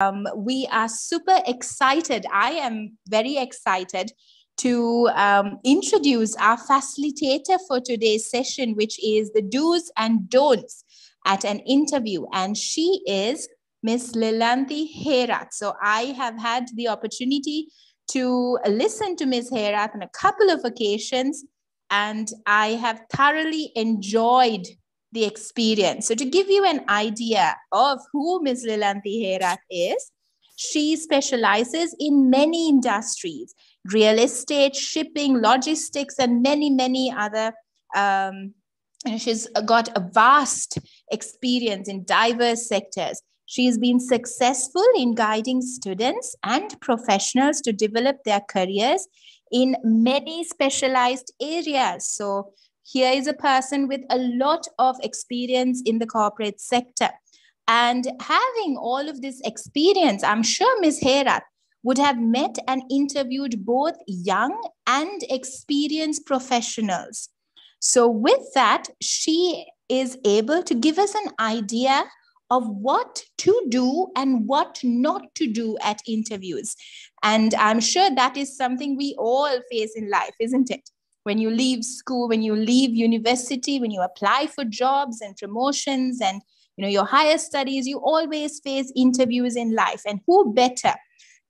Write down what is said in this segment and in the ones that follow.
Um, we are super excited. I am very excited to um, introduce our facilitator for today's session, which is the do's and don'ts at an interview. And she is Miss Lilanthi Herath. So I have had the opportunity to listen to Miss Herath on a couple of occasions, and I have thoroughly enjoyed the experience. So, to give you an idea of who Ms. Lilanthi Herath is, she specializes in many industries real estate, shipping, logistics, and many, many other. Um, she's got a vast experience in diverse sectors. She's been successful in guiding students and professionals to develop their careers in many specialized areas. So, here is a person with a lot of experience in the corporate sector. And having all of this experience, I'm sure Ms. Herath would have met and interviewed both young and experienced professionals. So, with that, she is able to give us an idea of what to do and what not to do at interviews. And I'm sure that is something we all face in life, isn't it? When you leave school, when you leave university, when you apply for jobs and promotions and you know your higher studies, you always face interviews in life. And who better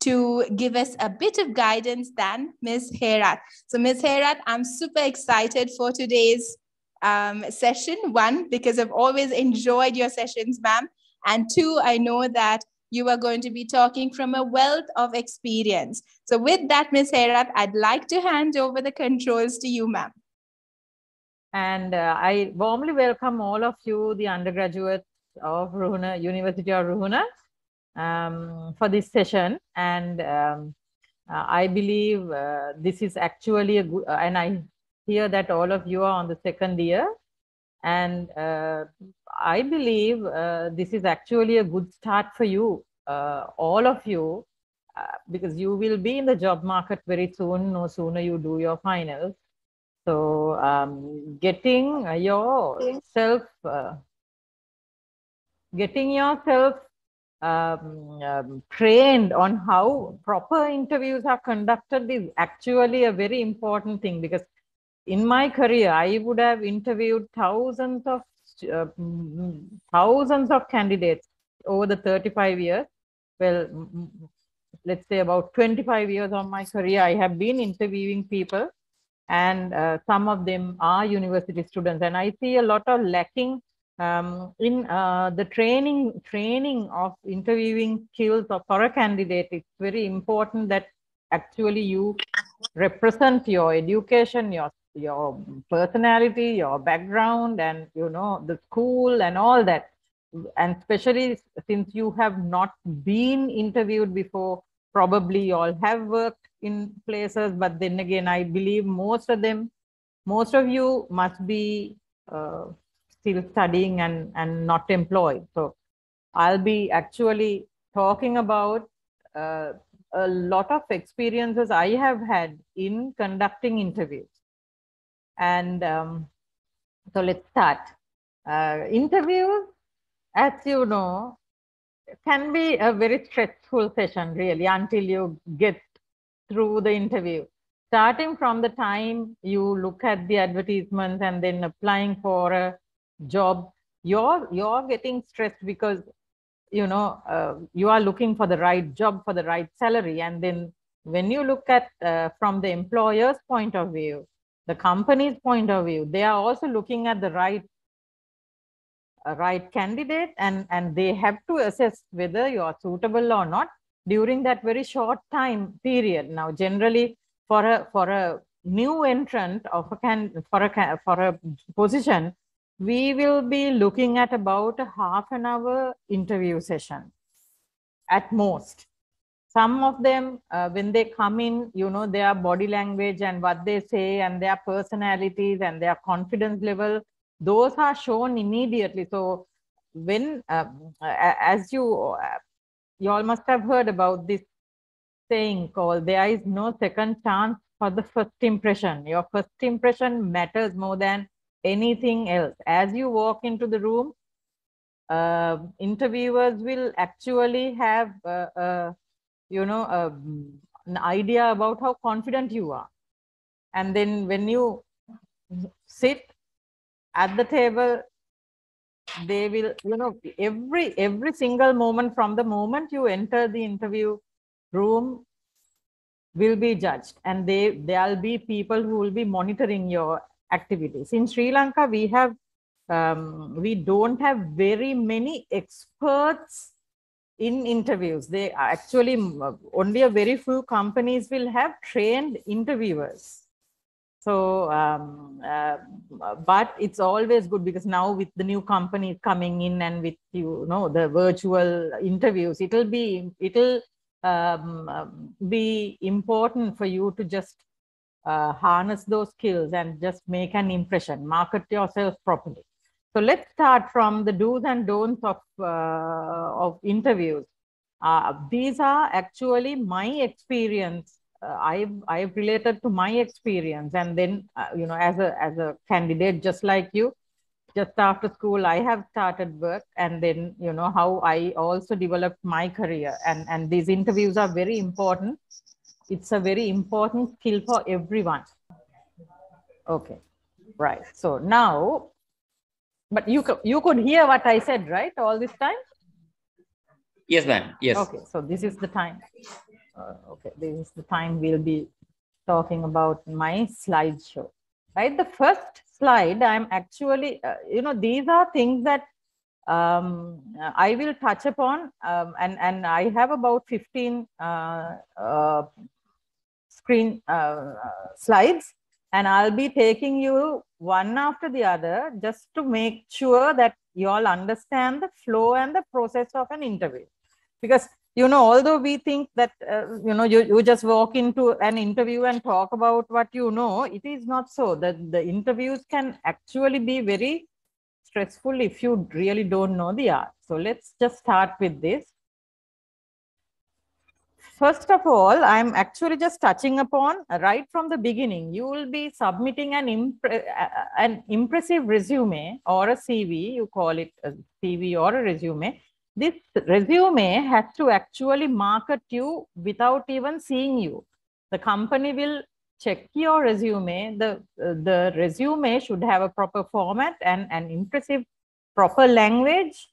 to give us a bit of guidance than Ms. Herath? So, Ms. Herath, I'm super excited for today's um, session. One, because I've always enjoyed your sessions, ma'am. And two, I know that you are going to be talking from a wealth of experience. So with that, Ms. Herath, I'd like to hand over the controls to you, ma'am. And uh, I warmly welcome all of you, the undergraduates of Ruhuna, University of Ruhuna, um, for this session. And um, uh, I believe uh, this is actually a good, and I hear that all of you are on the second year. And uh, I believe uh, this is actually a good start for you, uh, all of you, uh, because you will be in the job market very soon, no sooner you do your finals. So um, getting yourself, uh, getting yourself um, um, trained on how proper interviews are conducted is actually a very important thing because in my career, I would have interviewed thousands of thousands of candidates over the 35 years. Well, let's say about 25 years of my career, I have been interviewing people, and uh, some of them are university students, and I see a lot of lacking um, in uh, the training training of interviewing skills for a candidate. It's very important that actually you represent your education, your your personality, your background, and you know the school and all that. And especially since you have not been interviewed before, probably you all have worked in places, but then again, I believe most of them, most of you must be uh, still studying and and not employed. So I'll be actually talking about uh, a lot of experiences I have had in conducting interviews. And um, so let's start. Uh, interviews, as you know, can be a very stressful session really until you get through the interview. Starting from the time you look at the advertisements and then applying for a job, you're you're getting stressed because you know uh, you are looking for the right job for the right salary, and then when you look at uh, from the employer's point of view, the company's point of view, they are also looking at the right uh, right candidate and, and they have to assess whether you are suitable or not during that very short time period. Now, generally for a, for a new entrant of a can, for a, for a position, we will be looking at about a half an hour interview session at most some of them uh, when they come in you know their body language and what they say and their personalities and their confidence level those are shown immediately. So when uh, as you uh, you all must have heard about this saying called there is no second chance for the first impression. Your first impression matters more than anything else. As you walk into the room uh, interviewers will actually have, uh, uh, you know, um, an idea about how confident you are. And then when you sit at the table, they will, you know, every every single moment from the moment you enter the interview room will be judged and they there'll be people who will be monitoring your activities in sri lanka we have um, we don't have very many experts in interviews. They actually only a very few companies will have trained interviewers. So, um, uh, but it's always good because now with the new company coming in and with you know the virtual interviews, it'll be it'll um, be important for you to just uh, harness those skills and just make an impression, market yourself properly. So let's start from the do's and don'ts of, uh, of interviews. Uh, these are actually my experience. Uh, I've, I've related to my experience. And then, uh, you know, as a, as a candidate, just like you, just after school, I have started work. And then, you know, how I also developed my career. And, and these interviews are very important. It's a very important skill for everyone. Okay, right. So now but you could, you could hear what I said, right? All this time? Yes, ma'am. Yes. Okay, so this is the time. Uh, okay, this is the time we'll be talking about my slideshow. Right, the first slide, I'm actually, uh, you know, these are things that um, I will touch upon, um, and and I have about 15 uh, uh screen uh, slides and I'll be taking you one after the other just to make sure that you all understand the flow and the process of an interview. Because, you know, although we think that, uh, you know, you, you just walk into an interview and talk about what you know, it is not so. That the interviews can actually be very stressful if you really don't know the art. So let's just start with this first of all, I'm actually just touching upon right from the beginning. You will be submitting an, impre an impressive resume or a CV, you call it a CV or a resume. This resume has to actually market you without even seeing you. The company will check your resume. The, uh, the resume should have a proper format and an impressive proper language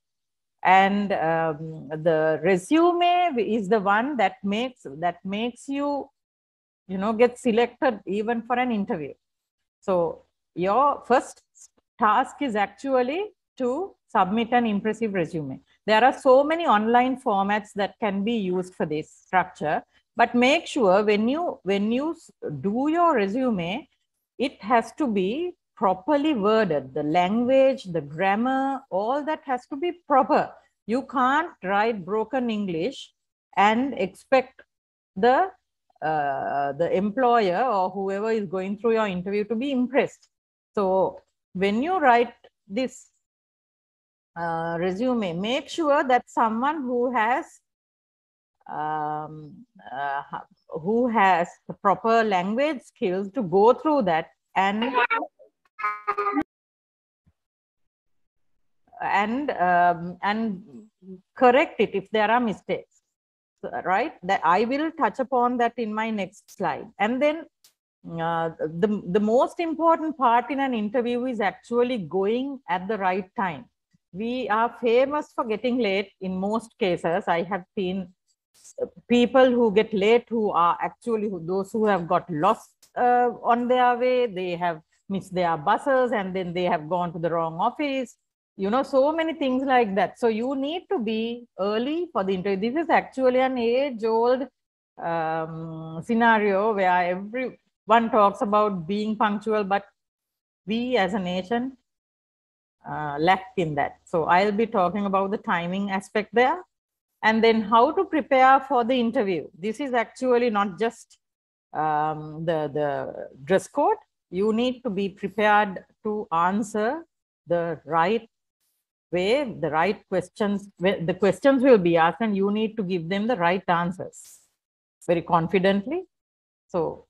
and um, the resume is the one that makes that makes you you know get selected even for an interview. So your first task is actually to submit an impressive resume. There are so many online formats that can be used for this structure but make sure when you when you do your resume it has to be properly worded, the language, the grammar, all that has to be proper. You can't write broken English and expect the uh, the employer or whoever is going through your interview to be impressed. So when you write this uh, resume, make sure that someone who has um, uh, who has the proper language skills to go through that and and um, and correct it if there are mistakes right? That i will touch upon that in my next slide. And then uh, the the most important part in an interview is actually going at the right time. We are famous for getting late in most cases. I have seen people who get late who are actually who, those who have got lost uh, on their way. They have missed their buses and then they have gone to the wrong office. You know so many things like that. So you need to be early for the interview. This is actually an age old um, scenario where everyone talks about being punctual but we as a nation uh, lack in that. So i'll be talking about the timing aspect there. And then how to prepare for the interview. This is actually not just um, the, the dress code. You need to be prepared to answer the right way, the right questions. The questions will be asked and you need to give them the right answers very confidently. So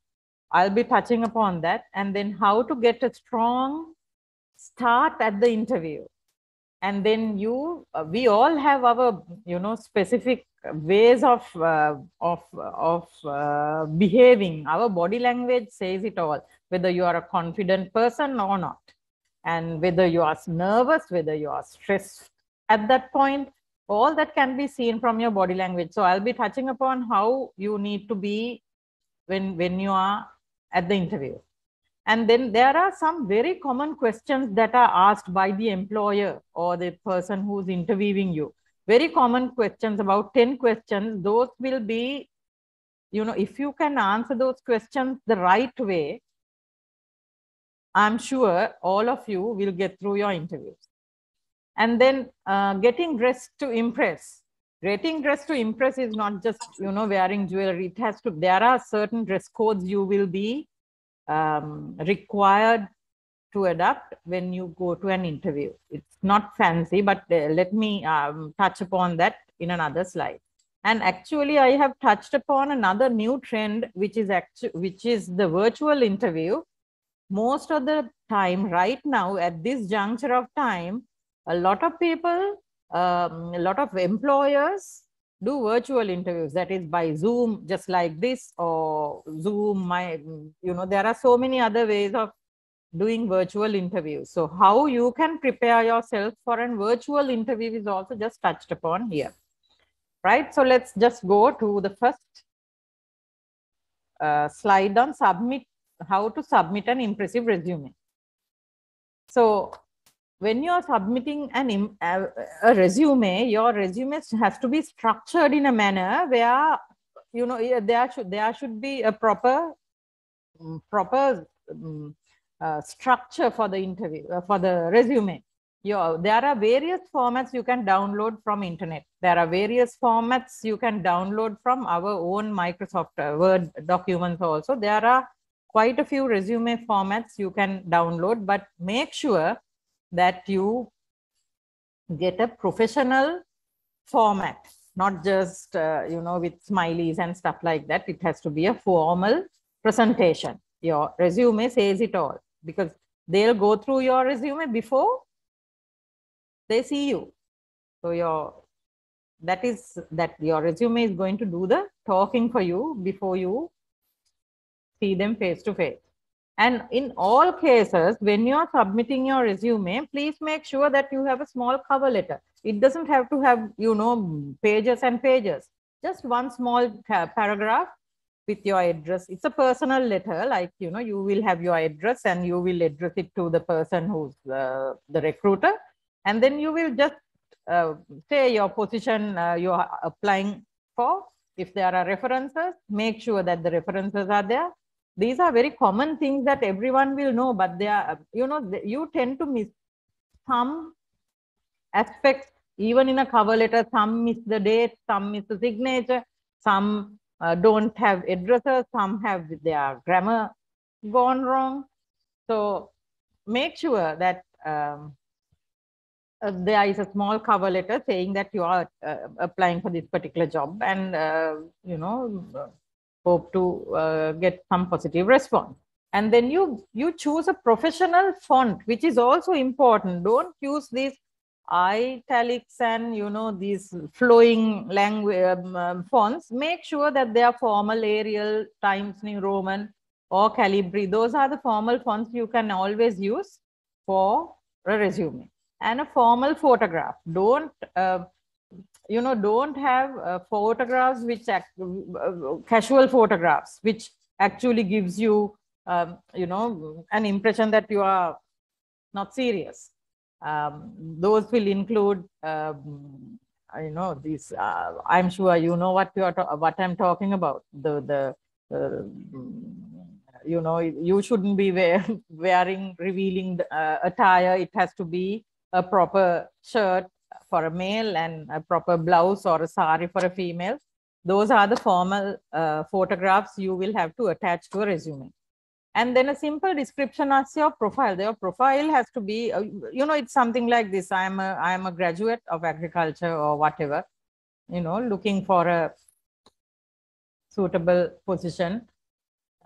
I'll be touching upon that and then how to get a strong start at the interview and then you uh, we all have our you know specific ways of uh, of of uh, behaving our body language says it all whether you are a confident person or not. And whether you are nervous whether you are stressed at that point all that can be seen from your body language. So i'll be touching upon how you need to be when when you are at the interview. And then there are some very common questions that are asked by the employer or the person who's interviewing you. Very common questions about 10 questions. Those will be you know if you can answer those questions the right way i'm sure all of you will get through your interviews and then uh, getting dressed to impress getting dressed to impress is not just you know wearing jewelry it has to there are certain dress codes you will be um, required to adapt when you go to an interview. It's not fancy, but uh, let me um, touch upon that in another slide. And actually, I have touched upon another new trend, which is actually which is the virtual interview. Most of the time, right now, at this juncture of time, a lot of people, um, a lot of employers do virtual interviews that is by zoom just like this or zoom my you know there are so many other ways of doing virtual interviews. So how you can prepare yourself for a virtual interview is also just touched upon here. Right. So let's just go to the first uh, slide on submit, how to submit an impressive resume. So when you are submitting an a, a resume, your resume has to be structured in a manner where you know there should there should be a proper mm, proper um, uh, structure for the interview, uh, for the resume. Your, there are various formats you can download from internet. There are various formats you can download from our own Microsoft uh, Word documents also. There are quite a few resume formats you can download, but make sure that you get a professional format, not just, uh, you know, with smileys and stuff like that. It has to be a formal presentation. Your resume says it all because they'll go through your resume before they see you. So your that is that your resume is going to do the talking for you before you see them face to face. And in all cases, when you're submitting your resume, please make sure that you have a small cover letter. It doesn't have to have, you know, pages and pages. Just one small paragraph with your address. It's a personal letter, like, you know, you will have your address and you will address it to the person who's uh, the recruiter. And then you will just uh, say your position uh, you are applying for. If there are references, make sure that the references are there. These are very common things that everyone will know, but they are, you know, you tend to miss some aspects, even in a cover letter, some miss the date, some miss the signature, some uh, don't have addresses, some have their grammar gone wrong. So make sure that um, uh, there is a small cover letter saying that you are uh, applying for this particular job and, uh, you know, hope to uh, get some positive response. And then you, you choose a professional font, which is also important. Don't use these italics and you know these flowing language um, um, fonts make sure that they are formal arial times new roman or calibri those are the formal fonts you can always use for a resume and a formal photograph don't uh, you know don't have uh, photographs which act, uh, casual photographs which actually gives you um, you know an impression that you are not serious um, those will include, um, you know, these. Uh, I'm sure you know what you are what I'm talking about. The the uh, you know you shouldn't be wear, wearing revealing uh, attire. It has to be a proper shirt for a male and a proper blouse or a sari for a female. Those are the formal uh, photographs you will have to attach to a resume. And then a simple description as your profile. Your profile has to be uh, you know it's something like this. I am a i am a graduate of agriculture or whatever you know looking for a suitable position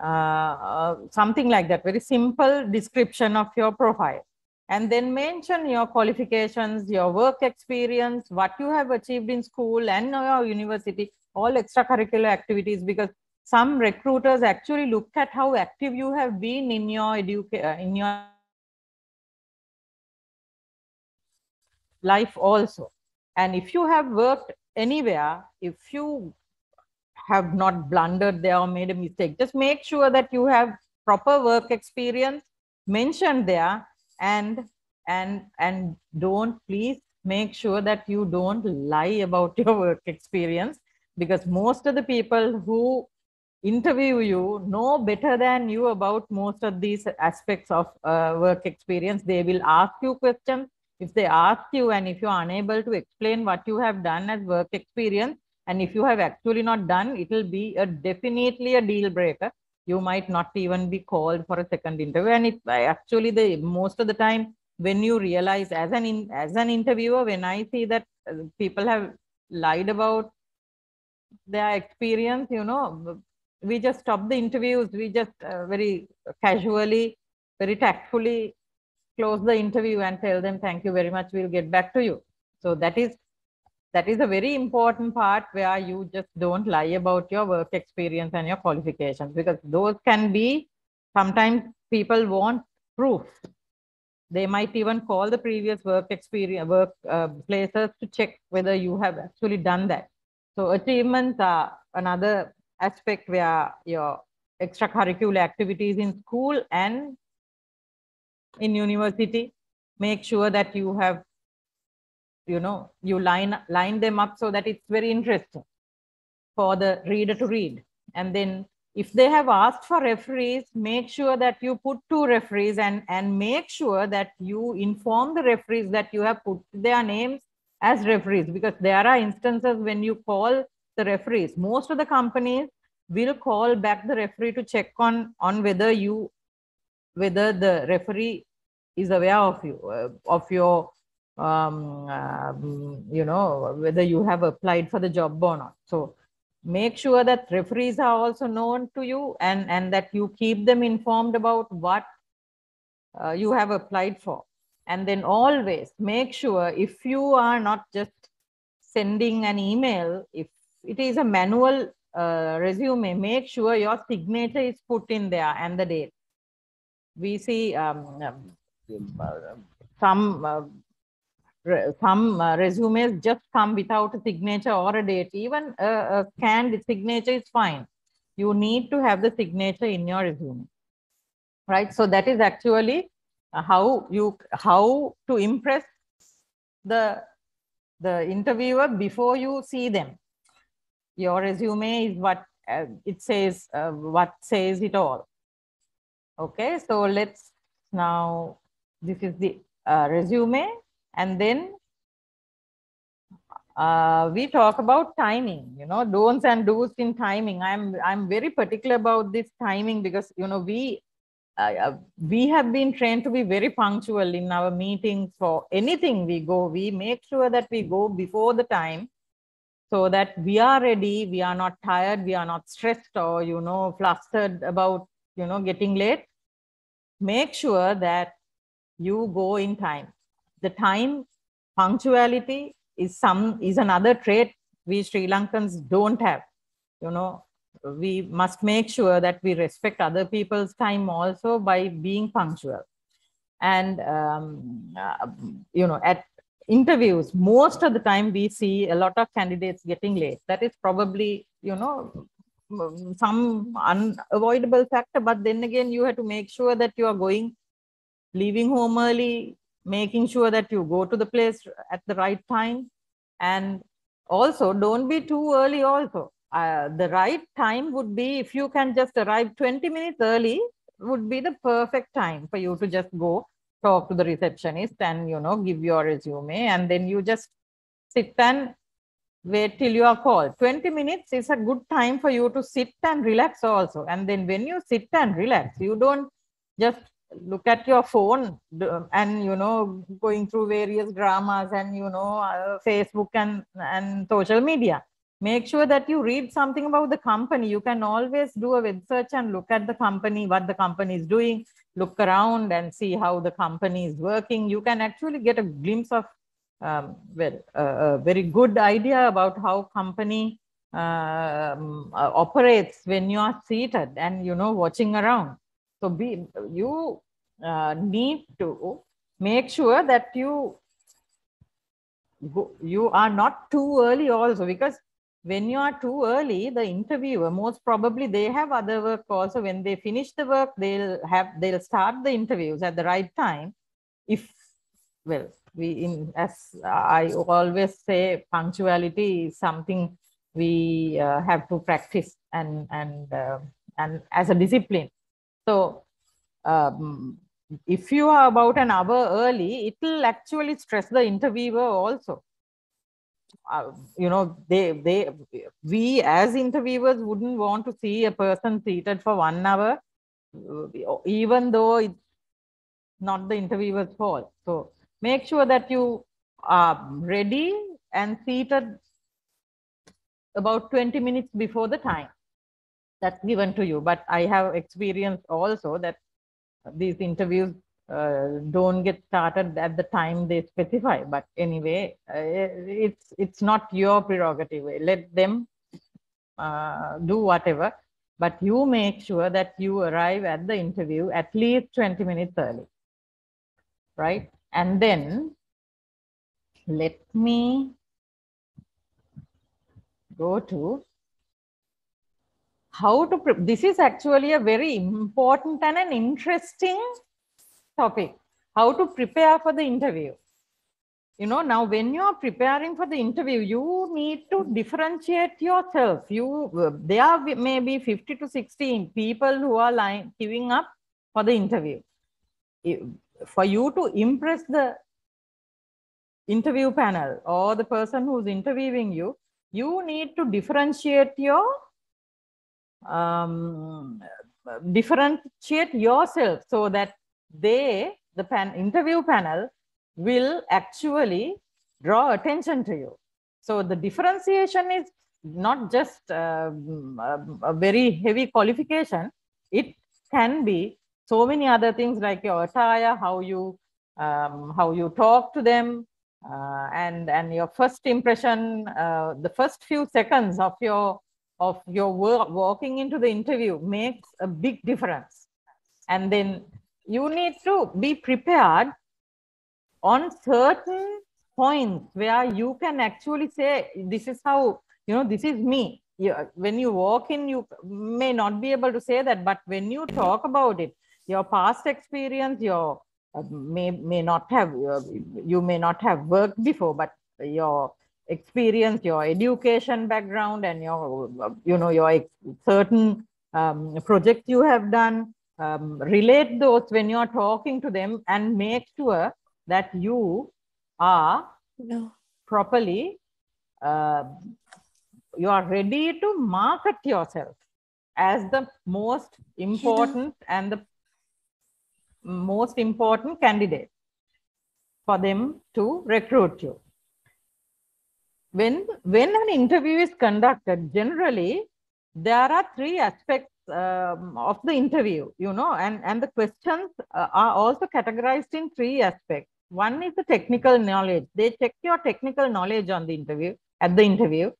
uh, uh, something like that. Very simple description of your profile and then mention your qualifications, your work experience, what you have achieved in school and your university, all extracurricular activities, because some recruiters actually look at how active you have been in your uh, in your life also. And if you have worked anywhere, if you have not blundered there or made a mistake, just make sure that you have proper work experience mentioned there and and and don't please make sure that you don't lie about your work experience because most of the people who interview you know better than you about most of these aspects of uh, work experience. They will ask you questions. If they ask you and if you are unable to explain what you have done as work experience and if you have actually not done it will be a definitely a deal breaker you might not even be called for a second interview and it actually the most of the time when you realize as an in, as an interviewer when i see that uh, people have lied about their experience you know we just stop the interviews. We just uh, very casually, very tactfully close the interview and tell them, thank you very much. We'll get back to you. So that is that is a very important part where you just don't lie about your work experience and your qualifications because those can be sometimes people want proof. They might even call the previous work experience work uh, places to check whether you have actually done that. So achievements are another aspect where your extracurricular activities in school and in university make sure that you have you know you line line them up so that it's very interesting for the reader to read and then if they have asked for referees make sure that you put two referees and and make sure that you inform the referees that you have put their names as referees because there are instances when you call the referees. Most of the companies will call back the referee to check on, on whether you, whether the referee is aware of you, uh, of your, um, uh, you know, whether you have applied for the job or not. So make sure that referees are also known to you and, and that you keep them informed about what uh, you have applied for. And then always make sure if you are not just sending an email, if it is a manual uh, resume, make sure your signature is put in there and the date. We see um, um some uh, some uh, resumes just come without a signature or a date. Even a, a scanned signature is fine. You need to have the signature in your resume, right? So that is actually how you how to impress the the interviewer before you see them your resume is what uh, it says, uh, what says it all. Okay, so let's now, this is the uh, resume and then uh, we talk about timing, you know, don'ts and do's in timing. I'm, I'm very particular about this timing because, you know, we, uh, uh, we have been trained to be very punctual in our meetings for anything we go. We make sure that we go before the time so that we are ready we are not tired we are not stressed or you know flustered about you know getting late make sure that you go in time the time punctuality is some is another trait we sri lankans don't have you know we must make sure that we respect other people's time also by being punctual and um, uh, you know at interviews, most of the time we see a lot of candidates getting late. That is probably, you know, some unavoidable factor. But then again, you have to make sure that you are going, leaving home early, making sure that you go to the place at the right time. And also, don't be too early also. Uh, the right time would be if you can just arrive 20 minutes early would be the perfect time for you to just go talk to the receptionist and you know give your resume and then you just sit and wait till you are called 20 minutes is a good time for you to sit and relax also and then when you sit and relax you don't just look at your phone and you know going through various dramas and you know uh, facebook and and social media. Make sure that you read something about the company. You can always do a web search and look at the company what the company is doing look around and see how the company is working, you can actually get a glimpse of um, well, a very good idea about how company um, uh, operates when you are seated and you know watching around. So be you uh, need to make sure that you you are not too early also because when you are too early the interviewer most probably they have other work also. When they finish the work they'll have they'll start the interviews at the right time. If well we in as i always say punctuality is something we uh, have to practice and and uh, and as a discipline so um, if you are about an hour early it will actually stress the interviewer also. Uh, you know they they we as interviewers wouldn't want to see a person seated for one hour even though it's not the interviewer's fault. So make sure that you are ready and seated about 20 minutes before the time that's given to you. But i have experienced also that these interviews uh, don't get started at the time they specify. But anyway uh, it's it's not your prerogative. Let them uh, do whatever. But you make sure that you arrive at the interview at least 20 minutes early. Right? And then let me go to how to, this is actually a very important and an interesting topic. How to prepare for the interview. You know now when you are preparing for the interview you need to differentiate yourself. You uh, there may be 50 to 60 people who are lying queuing up for the interview. For you to impress the interview panel or the person who's interviewing you you need to differentiate your um, differentiate yourself so that they, the pan, interview panel, will actually draw attention to you. So the differentiation is not just uh, a, very heavy qualification. It can be so many other things like your attire, how you um, how you talk to them, uh, and and your first impression, uh, the first few seconds of your of your work walking into the interview makes a big difference. And then you need to be prepared on certain points where you can actually say this is how you know this is me when you walk in you may not be able to say that but when you talk about it your past experience your uh, may may not have uh, you may not have worked before but your experience your education background and your you know your certain um, project you have done um, relate those when you're talking to them and make sure that you are no. properly uh, you are ready to market yourself as the most important and the most important candidate for them to recruit you when when an interview is conducted generally there are three aspects um, of the interview, you know, and, and the questions uh, are also categorized in three aspects. One is the technical knowledge. They check your technical knowledge on the interview, at the interview,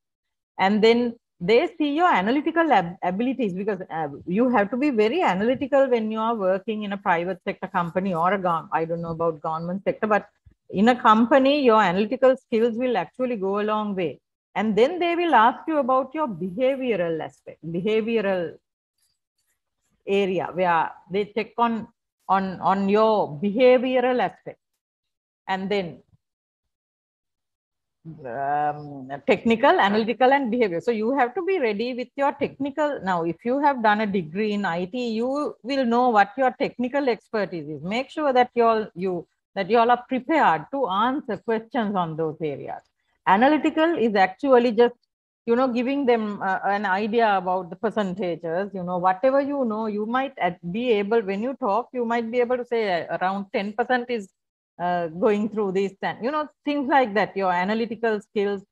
and then they see your analytical ab abilities because uh, you have to be very analytical when you are working in a private sector company or a I don't know about government sector, but in a company, your analytical skills will actually go a long way. And then they will ask you about your behavioral aspect, behavioral area where they check on on on your behavioral aspect. And then um, technical analytical and behavior. So you have to be ready with your technical. Now if you have done a degree in it you will know what your technical expertise is. Make sure that you all you that you all are prepared to answer questions on those areas. Analytical is actually just you know giving them uh, an idea about the percentages. You know whatever you know you might be able when you talk you might be able to say around 10% is uh, going through this and you know things like that. Your analytical skills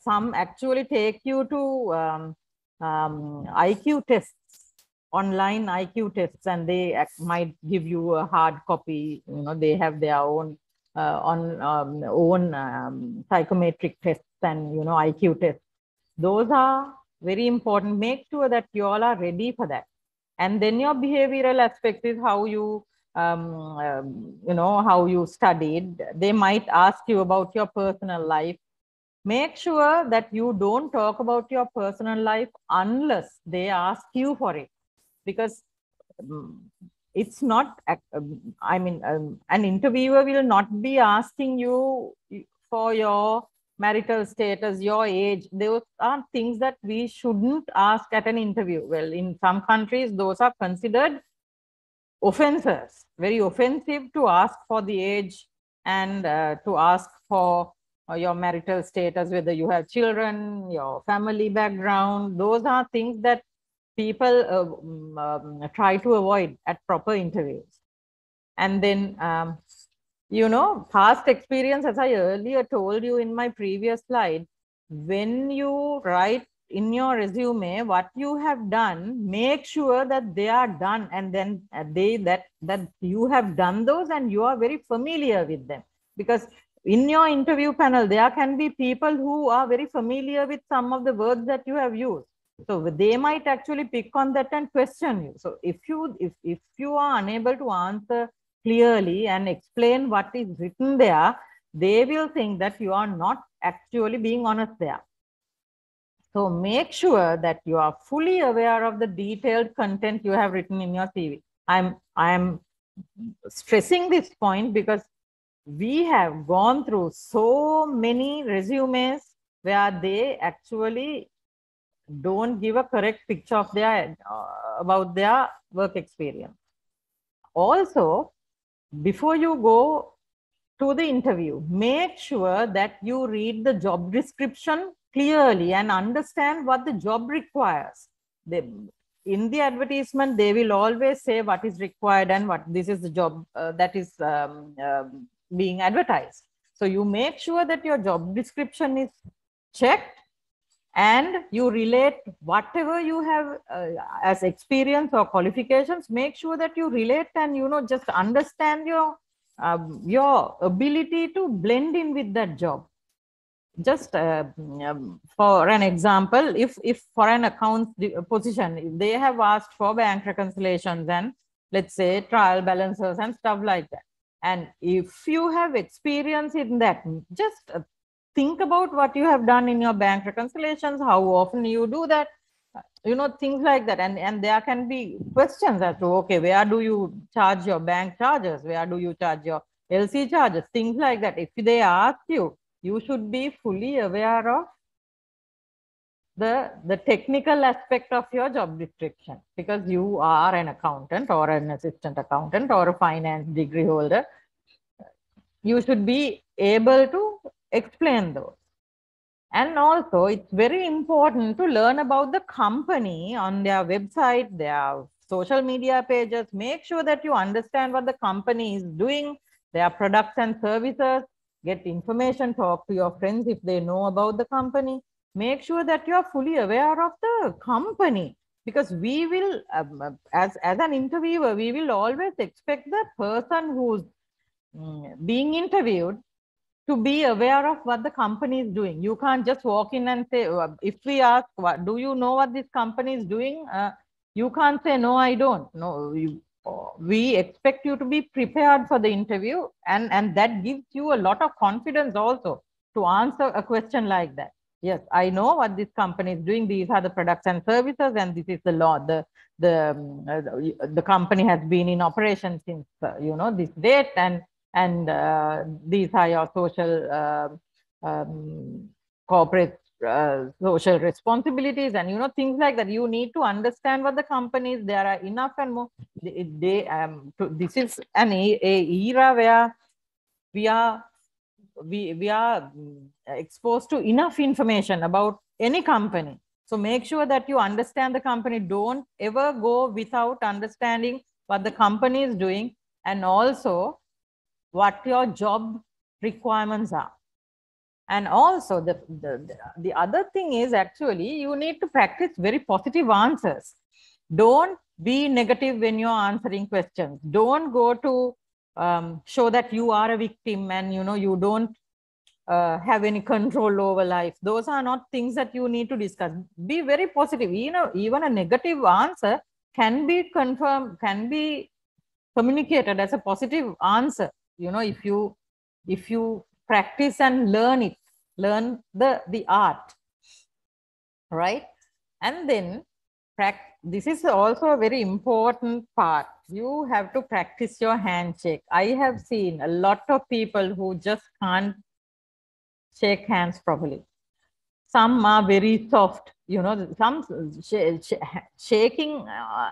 some actually take you to um, um, iq tests online IQ tests and they might give you a hard copy. You know, they have their own uh, on um, own um, psychometric tests and you know IQ tests. Those are very important. Make sure that you all are ready for that. And then your behavioral aspect is how you um, um, you know how you studied. They might ask you about your personal life. Make sure that you don't talk about your personal life unless they ask you for it because um, it's not um, i mean um, an interviewer will not be asking you for your marital status your age. Those are things that we shouldn't ask at an interview. Well in some countries those are considered offenses very offensive to ask for the age and uh, to ask for uh, your marital status whether you have children your family background. Those are things that people uh, um, um, try to avoid at proper interviews. And then, um, you know, past experience, as I earlier told you in my previous slide, when you write in your resume what you have done, make sure that they are done and then uh, they that that you have done those and you are very familiar with them. Because in your interview panel, there can be people who are very familiar with some of the words that you have used so they might actually pick on that and question you. So if you if, if you are unable to answer clearly and explain what is written there, they will think that you are not actually being honest there. So make sure that you are fully aware of the detailed content you have written in your CV. I'm I'm stressing this point because we have gone through so many resumes where they actually don't give a correct picture of their uh, about their work experience. Also before you go to the interview make sure that you read the job description clearly and understand what the job requires. They, in the advertisement they will always say what is required and what this is the job uh, that is um, uh, being advertised. So you make sure that your job description is checked and you relate whatever you have uh, as experience or qualifications make sure that you relate and you know just understand your um, your ability to blend in with that job. Just uh, um, for an example if if for an account position if they have asked for bank reconciliations and let's say trial balances and stuff like that. And if you have experience in that just uh, think about what you have done in your bank reconciliations, how often you do that, uh, you know, things like that. And, and there can be questions as to, okay, where do you charge your bank charges? Where do you charge your LC charges? Things like that. If they ask you, you should be fully aware of the, the technical aspect of your job description because you are an accountant or an assistant accountant or a finance degree holder. You should be able to explain those. And also, it's very important to learn about the company on their website, their social media pages. Make sure that you understand what the company is doing, their products and services. Get information, talk to your friends if they know about the company. Make sure that you are fully aware of the company because we will, um, as, as an interviewer, we will always expect the person who's mm, being interviewed to be aware of what the company is doing. You can't just walk in and say, if we ask, what, do you know what this company is doing? Uh, you can't say, no, I don't. No, you, we expect you to be prepared for the interview and, and that gives you a lot of confidence also to answer a question like that. Yes, I know what this company is doing. These are the products and services and this is the law. The, the, um, uh, the company has been in operation since, uh, you know, this date and and uh, these are your social uh, um, corporate uh, social responsibilities. And you know things like that. You need to understand what the companies there are enough and more. They, they um to, this is an a, a era where we are we we are exposed to enough information about any company. So make sure that you understand the company. Don't ever go without understanding what the company is doing. And also what your job requirements are. And also the, the, the other thing is actually you need to practice very positive answers. Don't be negative when you're answering questions. Don't go to um, show that you are a victim and you know you don't uh, have any control over life. Those are not things that you need to discuss. Be very positive. You know even a negative answer can be confirmed can be communicated as a positive answer you know if you if you practice and learn it learn the the art right? And then this is also a very important part. You have to practice your handshake. I have seen a lot of people who just can't shake hands properly. Some are very soft you know some sh sh shaking uh,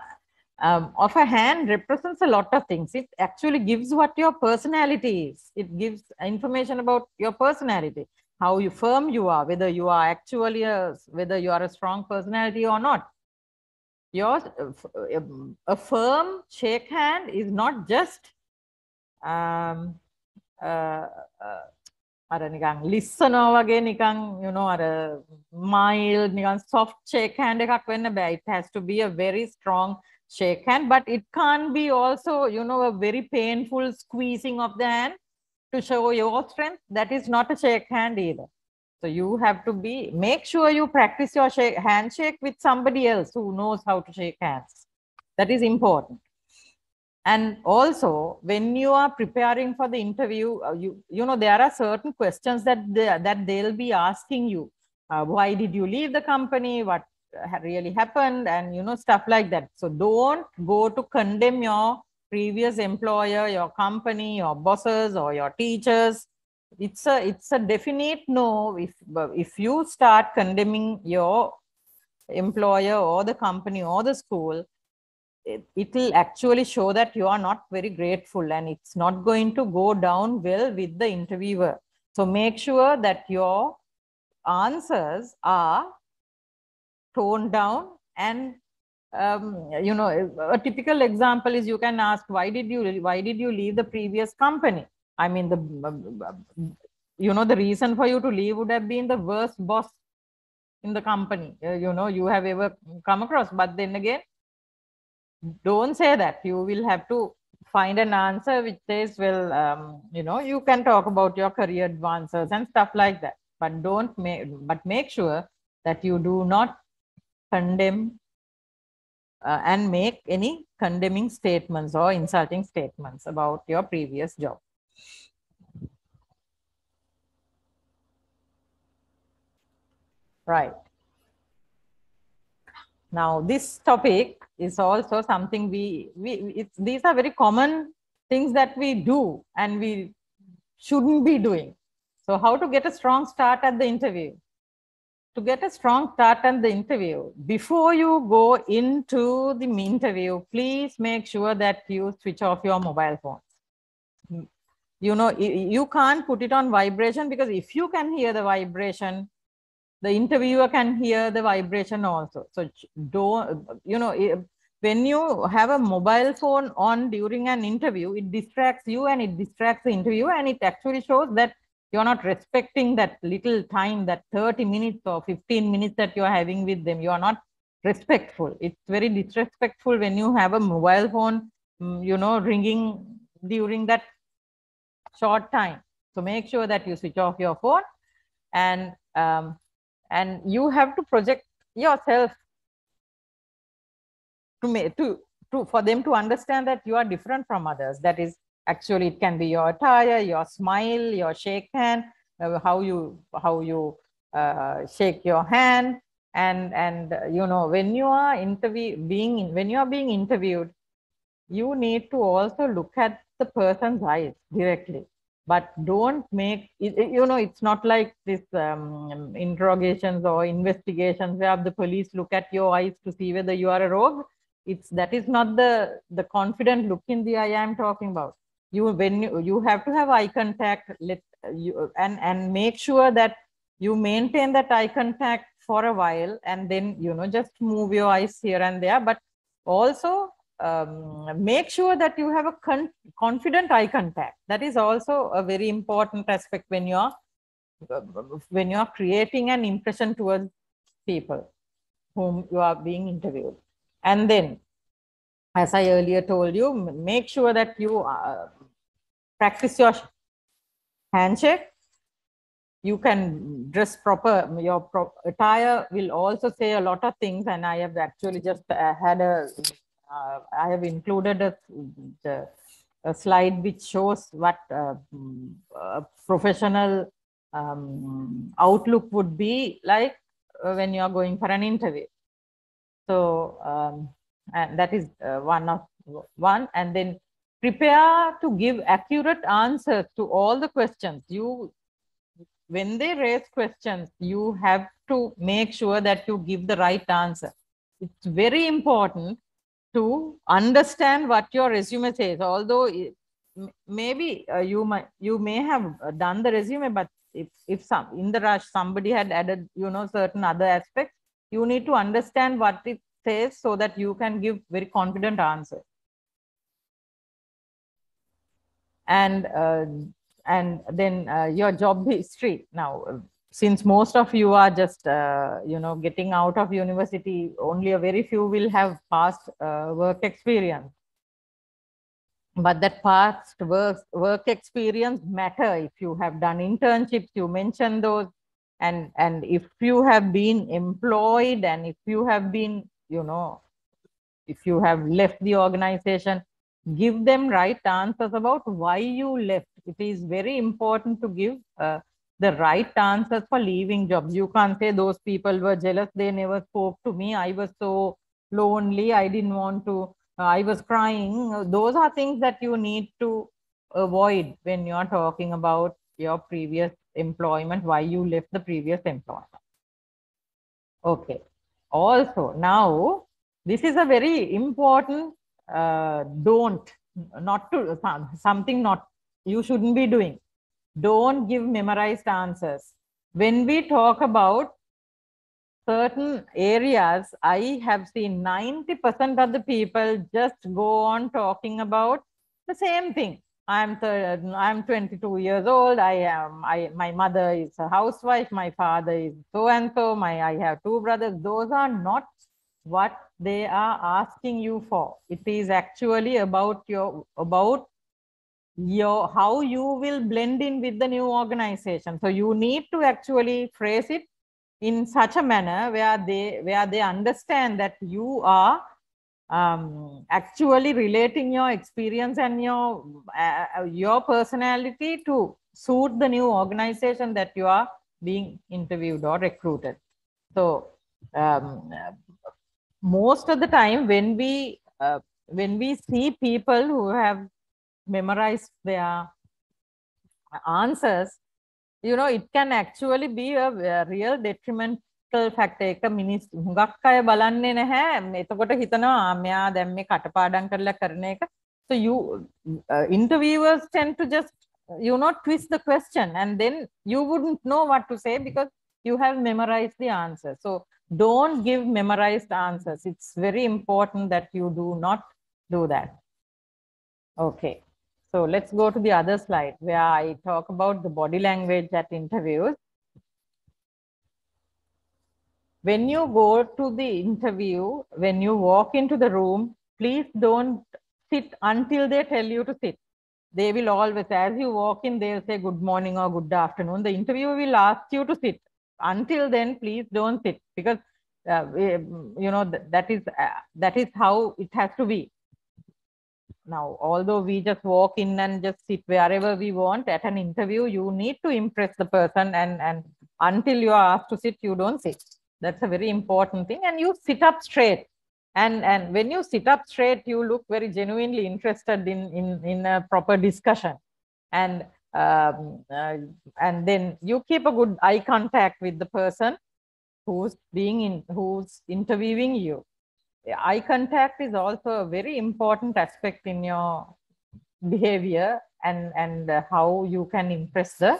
um, of a hand represents a lot of things it actually gives what your personality is it gives information about your personality how you firm you are whether you are actually a whether you are a strong personality or not your a firm shake hand is not just um uh, uh, අර නිකන් ලිස්සනවා වගේ නිකන් you know අර mild නිකන් soft shake hand එකක් වෙන්න බෑ it has to be a very strong shake hand but it can't be also you know a very painful squeezing of the hand to show your strength that is not a shake hand either so you have to be, make sure you practice your shake, handshake with somebody else who knows how to shake hands. That is important. And also, when you are preparing for the interview, uh, you, you know, there are certain questions that, they, that they'll be asking you. Uh, why did you leave the company? What really happened? And, you know, stuff like that. So don't go to condemn your previous employer, your company, your bosses, or your teachers it's a it's a definite no if if you start condemning your employer or the company or the school it will actually show that you are not very grateful and it's not going to go down well with the interviewer so make sure that your answers are toned down and um, you know a typical example is you can ask why did you why did you leave the previous company I mean, the you know the reason for you to leave would have been the worst boss in the company uh, you know you have ever come across. But then again, don't say that. You will have to find an answer which says, well, um, you know, you can talk about your career advances and stuff like that. But don't make, but make sure that you do not condemn uh, and make any condemning statements or insulting statements about your previous job. Right. Now, this topic is also something we, we these are very common things that we do and we shouldn't be doing. So how to get a strong start at the interview? To get a strong start on the interview, before you go into the interview, please make sure that you switch off your mobile phone. You know, you can't put it on vibration because if you can hear the vibration, the interviewer can hear the vibration also. So don't, you know, when you have a mobile phone on during an interview, it distracts you and it distracts the interviewer and it actually shows that you're not respecting that little time, that 30 minutes or 15 minutes that you're having with them. You are not respectful. It's very disrespectful when you have a mobile phone, mm, you know, ringing during that short time. So make sure that you switch off your phone and um, and you have to project yourself to make to to for them to understand that you are different from others that is actually it can be your attire your smile your shake hand uh, how you how you uh, shake your hand. And and uh, you know when you are interview being when you are being interviewed you need to also look at the person's eyes directly. But don't make you know it's not like this um, interrogations or investigations where the police look at your eyes to see whether you are a rogue. It's that is not the the confident look in the eye i'm talking about you when you, you have to have eye contact let you and and make sure that you maintain that eye contact for a while and then you know just move your eyes here and there but also um, make sure that you have a con confident eye contact. That is also a very important aspect when you're when you're creating an impression towards people whom you are being interviewed. And then as I earlier told you, make sure that you uh, practice your handshake. You can dress proper. Your pro attire will also say a lot of things. And I have actually just uh, had a, uh, I have included a, a, slide which shows what uh, a professional um, outlook would be like when you are going for an interview. So um, and that is uh, one of one. And then prepare to give accurate answers to all the questions. You when they raise questions you have to make sure that you give the right answer. It's very important to understand what your resume says. Although it, maybe uh, you might you may have done the resume but if if some in the rush somebody had added you know certain other aspects you need to understand what it so that you can give very confident answer. And, uh, and then uh, your job history. Now, since most of you are just, uh, you know, getting out of university, only a very few will have past uh, work experience. But that past work, work experience matter. If you have done internships, you mention those and and if you have been employed and if you have been you know, if you have left the organization, give them right answers about why you left. It is very important to give uh, the right answers for leaving jobs. You can't say those people were jealous. They never spoke to me. I was so lonely. I didn't want to, uh, I was crying. Those are things that you need to avoid when you're talking about your previous employment, why you left the previous employment. Okay also now this is a very important uh, don't not to something not you shouldn't be doing. Don't give memorized answers. When we talk about certain areas i have seen 90% of the people just go on talking about the same thing I'm th- I'm 22 years old. I am I my mother is a housewife. My father is so and so. My I have two brothers. Those are not what they are asking you for. It is actually about your about your how you will blend in with the new organization. So you need to actually phrase it in such a manner where they where they understand that you are um, actually relating your experience and your uh, uh, your personality to suit the new organization that you are being interviewed or recruited. So um, most of the time when we uh, when we see people who have memorized their answers you know it can actually be a, a real detriment ෆැක්ට එක මිනිස් හුඟක් අය බලන්නේ නැහැ එතකොට හිතනවා මෙයා දැන් මේ කටපාඩම් කරලා කරන එක so you uh, interviewers tend to just you know twist the question and then you wouldn't know what to say because you have memorized the answer so don't give memorized answers it's very important that you do not do that okay so let's go to the other slide where i talk about the body language at interviews when you go to the interview, when you walk into the room, please don't sit until they tell you to sit. They will always, as you walk in, they'll say good morning or good afternoon. The interviewer will ask you to sit. Until then, please don't sit because uh, you know that, that is uh, that is how it has to be. Now, although we just walk in and just sit wherever we want at an interview, you need to impress the person, and and until you are asked to sit, you don't sit. That's a very important thing. And you sit up straight. And, and when you sit up straight, you look very genuinely interested in, in, in a proper discussion. And, um, uh, and then you keep a good eye contact with the person who's being in, who's interviewing you. Eye contact is also a very important aspect in your behavior and, and how you can impress the,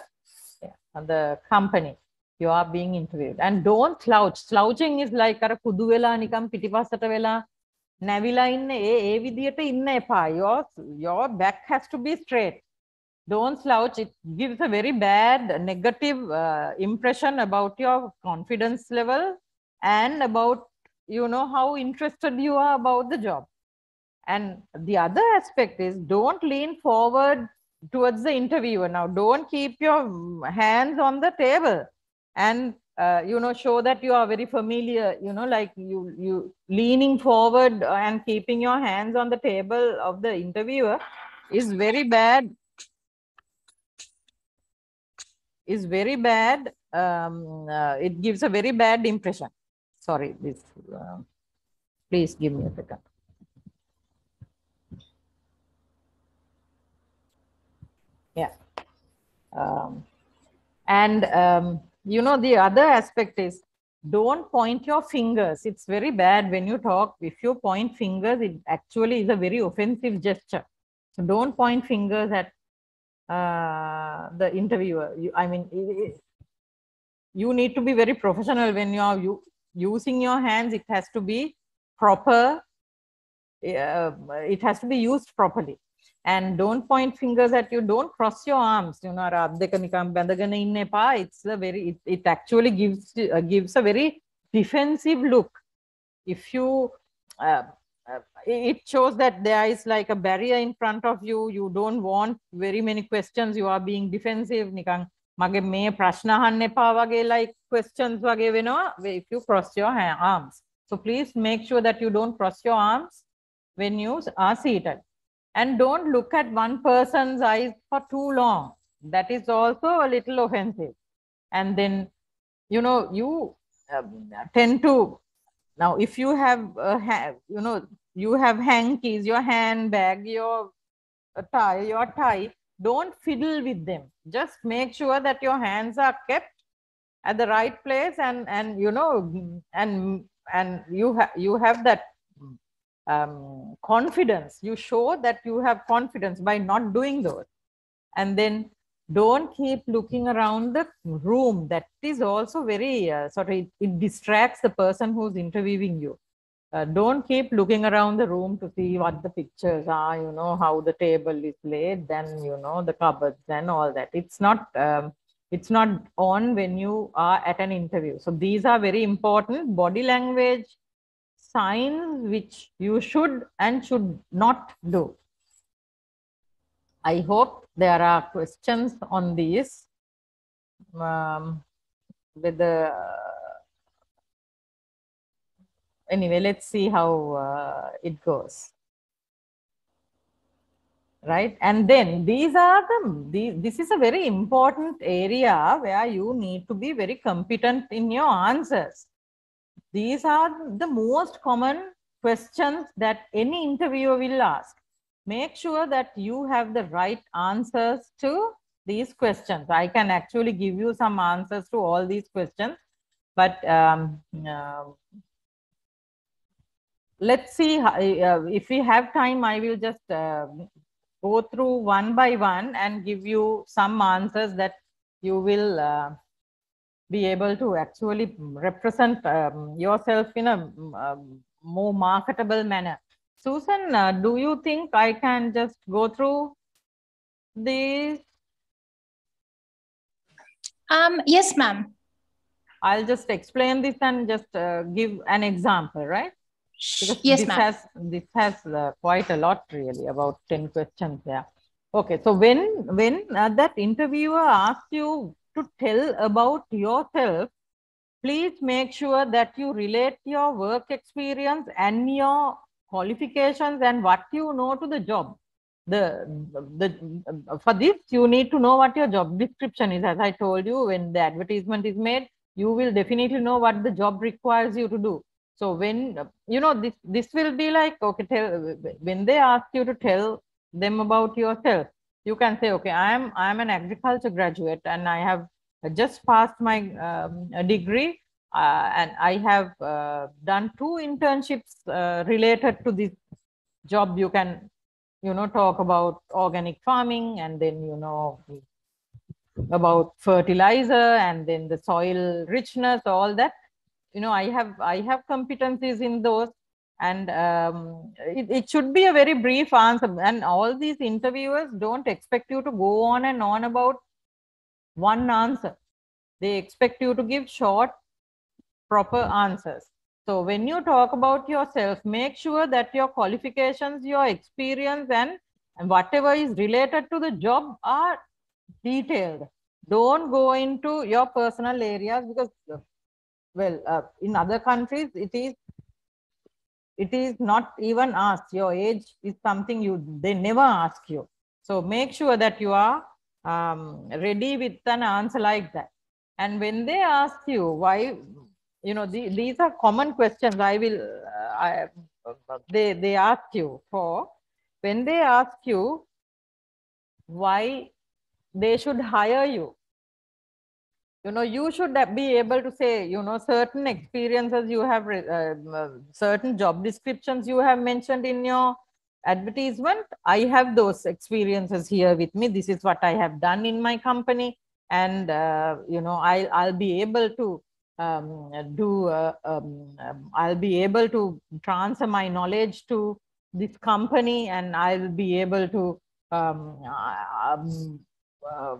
the company you are being interviewed and don't slouch slouching is like අර කුදු වෙලා නිකන් පිටිපස්සට වෙලා නැවිලා ඉන්න ඒ ඒ විදියට ඉන්න එපා your your back has to be straight don't slouch it gives a very bad negative uh, impression about your confidence level and about you know how interested you are about the job And the other aspect is don't lean forward towards the interviewer. Now, don't keep your hands on the table and uh, you know show that you are very familiar you know like you you leaning forward and keeping your hands on the table of the interviewer is very bad is very bad um, uh, it gives a very bad impression. Sorry this uh, please give me a second. Yeah. Um, and um, you know the other aspect is don't point your fingers. It's very bad when you talk. If you point fingers it actually is a very offensive gesture. So don't point fingers at uh, the interviewer. You, i mean it, you need to be very professional when you are you, using your hands. It has to be proper uh, it has to be used properly and don't point fingers at you don't cross your arms you know it's a very it, it actually gives uh, gives a very defensive look if you uh, uh, it shows that there is like a barrier in front of you you don't want very many questions you are being defensive නිකන් මගේ මේ ප්‍රශ්න අහන්න එපා වගේ like questions වගේ වෙනවා if you cross your arms so please make sure that you don't cross your arms when you are seated and don't look at one person's eyes for too long. That is also a little offensive. And then you know you um, tend to now if you have uh, have you know you have hankies your handbag your uh, tie your tie don't fiddle with them. Just make sure that your hands are kept at the right place and and you know and and you have you have that um, confidence. You show that you have confidence by not doing those. And then don't keep looking around the room. That is also very uh, sort of, it, it, distracts the person who's interviewing you. Uh, don't keep looking around the room to see what the pictures are, you know, how the table is laid, then, you know, the cupboards and all that. It's not, um, it's not on when you are at an interview. So these are very important. Body language, signs which you should and should not do. I hope there are questions on these. Um, with the anyway, let's see how uh, it goes. Right, and then these are the this is a very important area where you need to be very competent in your answers these are the most common questions that any interviewer will ask. Make sure that you have the right answers to these questions. I can actually give you some answers to all these questions, but um, uh, let's see how, uh, if we have time, I will just uh, go through one by one and give you some answers that you will uh, be able to actually represent um, yourself in a um, more marketable manner. Susan, uh, do you think I can just go through these? Um, yes, ma'am. I'll just explain this and just uh, give an example, right? Because yes, this has this has uh, quite a lot really about 10 questions there. Okay, so when when uh, that interviewer asks you to tell about yourself, please make sure that you relate your work experience and your qualifications and what you know to the job. The, the for this you need to know what your job description is as i told you when the advertisement is made you will definitely know what the job requires you to do so when you know this this will be like okay tell when they ask you to tell them about yourself you can say, okay, I am I am an agriculture graduate and I have just passed my um, degree uh, and I have uh, done two internships uh, related to this job. You can, you know, talk about organic farming and then, you know, about fertilizer and then the soil richness, all that. You know, I have I have competencies in those and um, it, it should be a very brief answer. And all these interviewers don't expect you to go on and on about one answer. They expect you to give short proper answers. So when you talk about yourself, make sure that your qualifications, your experience and, and whatever is related to the job are detailed. Don't go into your personal areas because, well, uh, in other countries, it is it is not even asked. Your age is something you they never ask you. So make sure that you are um, ready with an answer like that. And when they ask you why, you know, the, these are common questions. I will, uh, I, they they ask you for when they ask you why they should hire you you know you should be able to say you know certain experiences you have uh, uh, certain job descriptions you have mentioned in your advertisement. I have those experiences here with me. This is what i have done in my company. And uh, you know i i'll be able to um, do uh, um, i'll be able to transfer my knowledge to this company and i'll be able to um, um uh,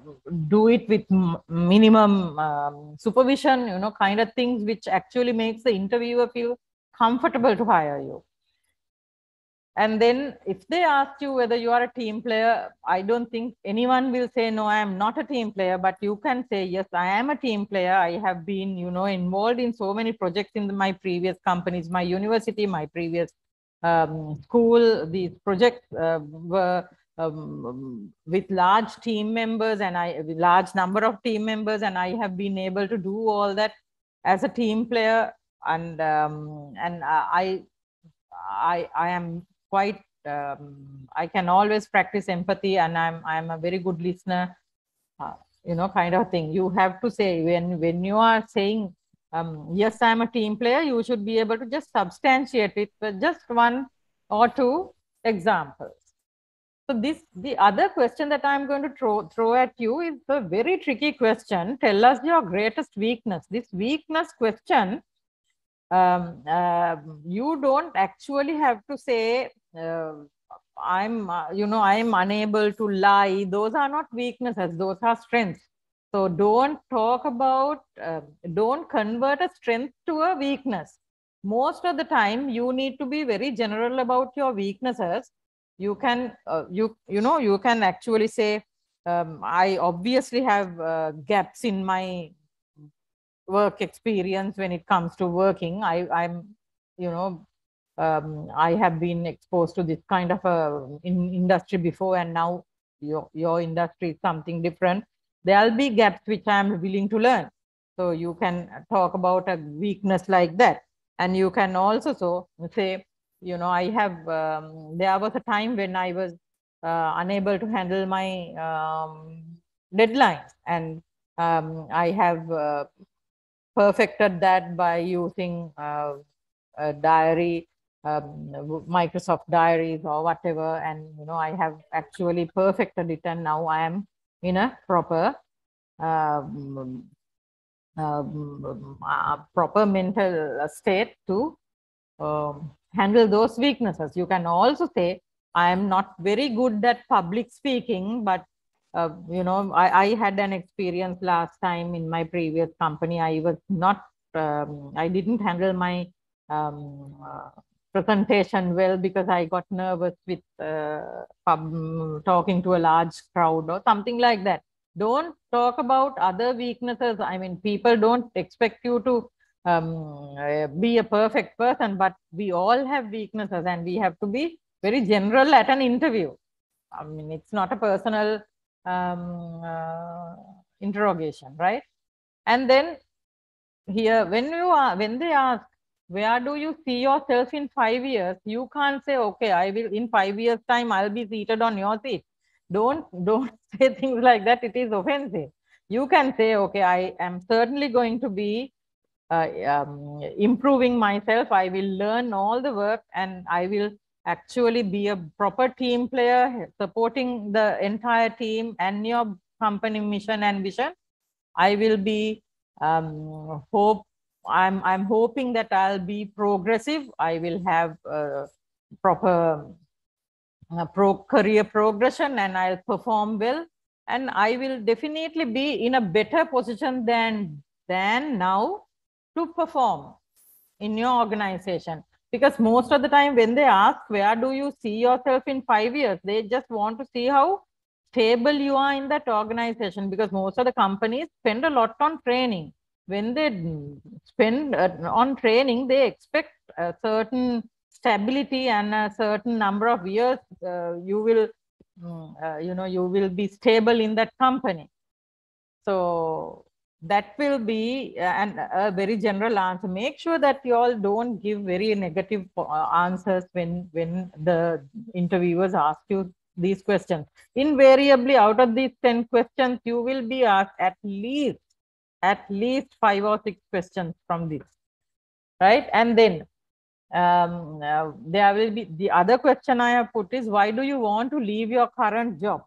do it with minimum um, supervision, you know, kind of things which actually makes the interviewer feel comfortable to hire you. And then if they ask you whether you are a team player, I don't think anyone will say, no, I am not a team player, but you can say, yes, I am a team player. I have been, you know, involved in so many projects in my previous companies, my university, my previous um, school. These projects uh, were um, with large team members and I large number of team members and I have been able to do all that as a team player. And um, and I I I am quite um, I can always practice empathy and I'm I'm a very good listener uh, you know kind of thing. You have to say when when you are saying um, yes I'm a team player you should be able to just substantiate it with just one or two examples so this, the other question that I'm going to throw, throw at you is a very tricky question. Tell us your greatest weakness. This weakness question, um, uh, you don't actually have to say, uh, I'm, uh, you know, I'm unable to lie. Those are not weaknesses. Those are strengths. So don't talk about, uh, don't convert a strength to a weakness. Most of the time, you need to be very general about your weaknesses you can uh, you you know you can actually say um, i obviously have uh, gaps in my work experience when it comes to working. I i'm you know um, i have been exposed to this kind of a in industry before and now your your industry is something different. There'll be gaps which i'm willing to learn. So you can talk about a weakness like that. And you can also so say you know, I have, um, there was a time when I was uh, unable to handle my um, deadlines and um, I have uh, perfected that by using uh, a diary, um, Microsoft diaries or whatever. And, you know, I have actually perfected it and now I am in a proper um, um, uh, proper mental state to um, handle those weaknesses. You can also say, I am not very good at public speaking, but uh, you know, I, I, had an experience last time in my previous company. I was not, um, I didn't handle my um, uh, presentation well because I got nervous with uh, talking to a large crowd or something like that. Don't talk about other weaknesses. I mean, people don't expect you to um, uh, be a perfect person, but we all have weaknesses and we have to be very general at an interview. I mean, it's not a personal um, uh, interrogation, right? And then here, when you are, when they ask, where do you see yourself in five years? You can't say, okay, I will in five years time, I'll be seated on your seat. Don't, don't say things like that. It is offensive. You can say, okay, I am certainly going to be uh, um, improving myself. I will learn all the work and I will actually be a proper team player, supporting the entire team and your company mission and vision. I will be um, hope. I'm I'm hoping that I'll be progressive. I will have a proper pro career progression and I'll perform well. And I will definitely be in a better position than than now to perform. in your organization. Because most of the time when they ask where do you see yourself in five years? they just want to see how stable you are in that organization. Because most of the companies spend a lot on training. When they spend uh, on training they expect a certain stability and a certain number of years uh, you will mm, uh, you know you will be stable in that company. So that will be uh, an, a very general answer. Make sure that you all don't give very negative uh, answers when, when the interviewers ask you these questions. Invariably, out of these 10 questions, you will be asked at least, at least five or six questions from this, right? And then um, uh, there will be, the other question I have put is, why do you want to leave your current job?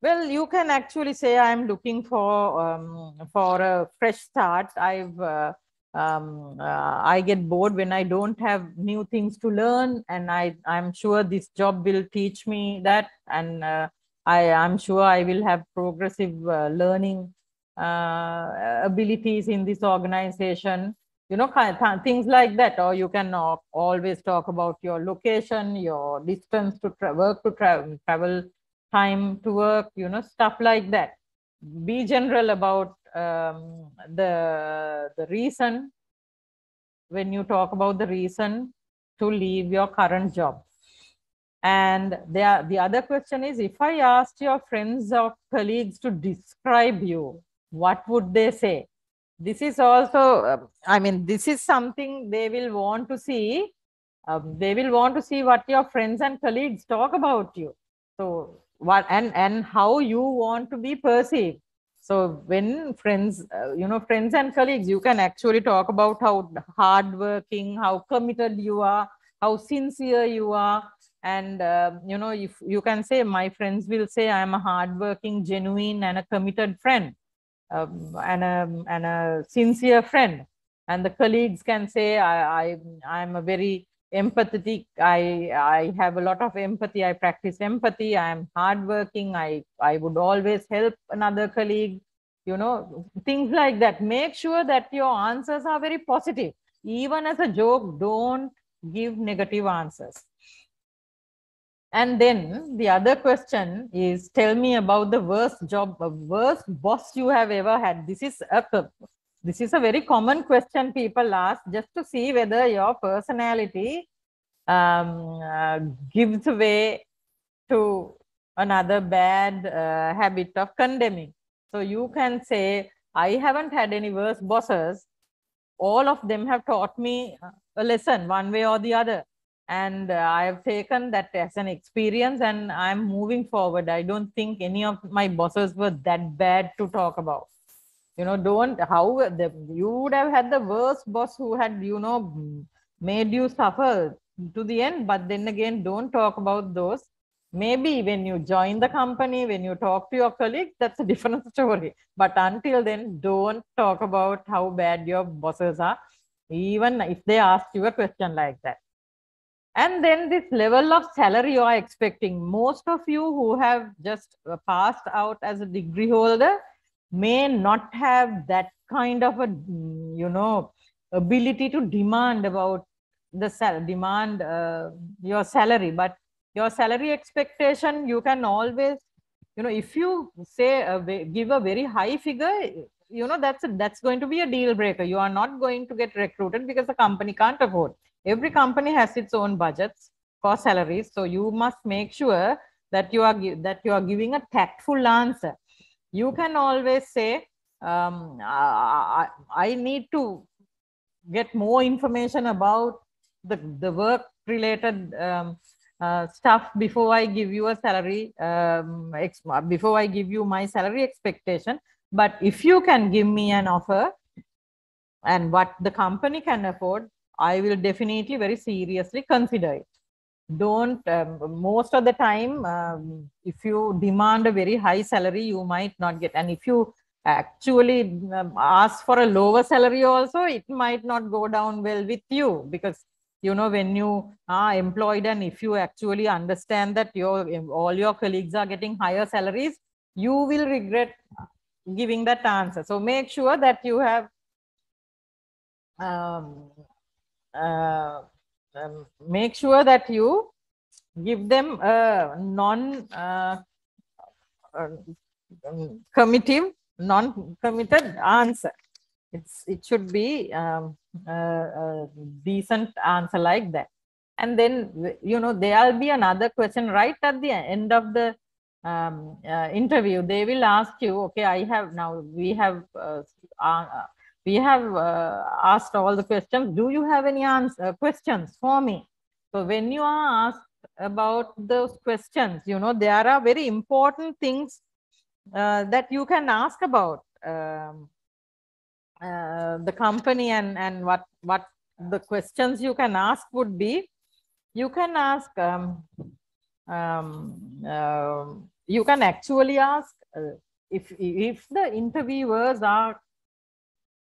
Well, you can actually say I'm looking for um, for a fresh start. I've uh, um, uh, I get bored when I don't have new things to learn, and I I'm sure this job will teach me that, and uh, I I'm sure I will have progressive uh, learning uh, abilities in this organization. You know, kind of things like that. Or you can always talk about your location, your distance to work to tra travel time to work, you know, stuff like that. Be general about um, the, the reason when you talk about the reason to leave your current job. And there, the other question is, if I asked your friends or colleagues to describe you, what would they say? This is also, uh, I mean, this is something they will want to see. Um, they will want to see what your friends and colleagues talk about you. So what and and how you want to be perceived. So when friends uh, you know friends and colleagues you can actually talk about how hardworking how committed you are how sincere you are. And uh, you know if you can say my friends will say i'm a hardworking genuine and a committed friend um, and a and a sincere friend. And the colleagues can say i i i'm a very empathetic i i have a lot of empathy. I practice empathy. I am hardworking. I i would always help another colleague you know things like that. Make sure that your answers are very positive. Even as a joke don't give negative answers. And then the other question is tell me about the worst job worst boss you have ever had. This is a this is a very common question people ask just to see whether your personality um, uh, gives way to another bad uh, habit of condemning. So you can say, I haven't had any worse bosses. All of them have taught me a lesson one way or the other. And uh, I have taken that as an experience and I'm moving forward. I don't think any of my bosses were that bad to talk about you know don't how the, you would have had the worst boss who had you know made you suffer to the end. But then again don't talk about those. Maybe when you join the company when you talk to your colleagues that's a different story. But until then don't talk about how bad your bosses are. Even if they ask you a question like that. And then this level of salary you are expecting. Most of you who have just passed out as a degree holder may not have that kind of a you know ability to demand about the sal demand uh, your salary. But your salary expectation you can always you know if you say a, give a very high figure you know that's a, that's going to be a deal breaker. You are not going to get recruited because the company can't afford. Every company has its own budgets for salaries. So you must make sure that you are that you are giving a tactful answer you can always say, um, I, I need to get more information about the, the work related um, uh, stuff before I give you a salary, um, before I give you my salary expectation. But if you can give me an offer and what the company can afford, I will definitely very seriously consider it don't um, most of the time um, if you demand a very high salary you might not get. And if you actually um, ask for a lower salary also it might not go down well with you. Because you know when you are employed and if you actually understand that your all your colleagues are getting higher salaries you will regret giving that answer. So make sure that you have um, uh, make sure that you give them a non uh, uh, um, committive, non-committed answer. It's it should be um, a, a decent answer like that. And then you know there'll be another question right at the end of the um, uh, interview. They will ask you, okay, I have now we have uh, uh, we have uh, asked all the questions. Do you have any answer questions for me? So when you are asked about those questions, you know there are very important things uh, that you can ask about um, uh, the company and and what what the questions you can ask would be you can ask um, um, uh, you can actually ask uh, if if the interviewers are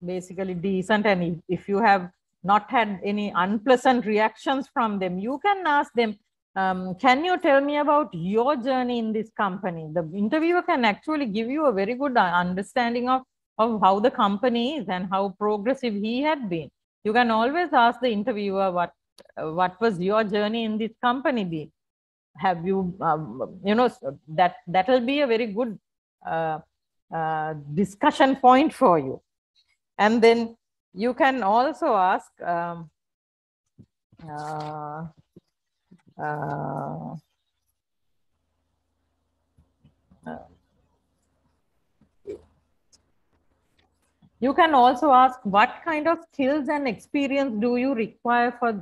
basically decent and if, you have not had any unpleasant reactions from them you can ask them um, can you tell me about your journey in this company? The interviewer can actually give you a very good uh, understanding of, of how the company is and how progressive he had been. You can always ask the interviewer what uh, what was your journey in this company be. Have you, um, you know, that that will be a very good uh, uh, discussion point for you. And then you can also ask, um, uh, uh, you can also ask what kind of skills and experience do you require for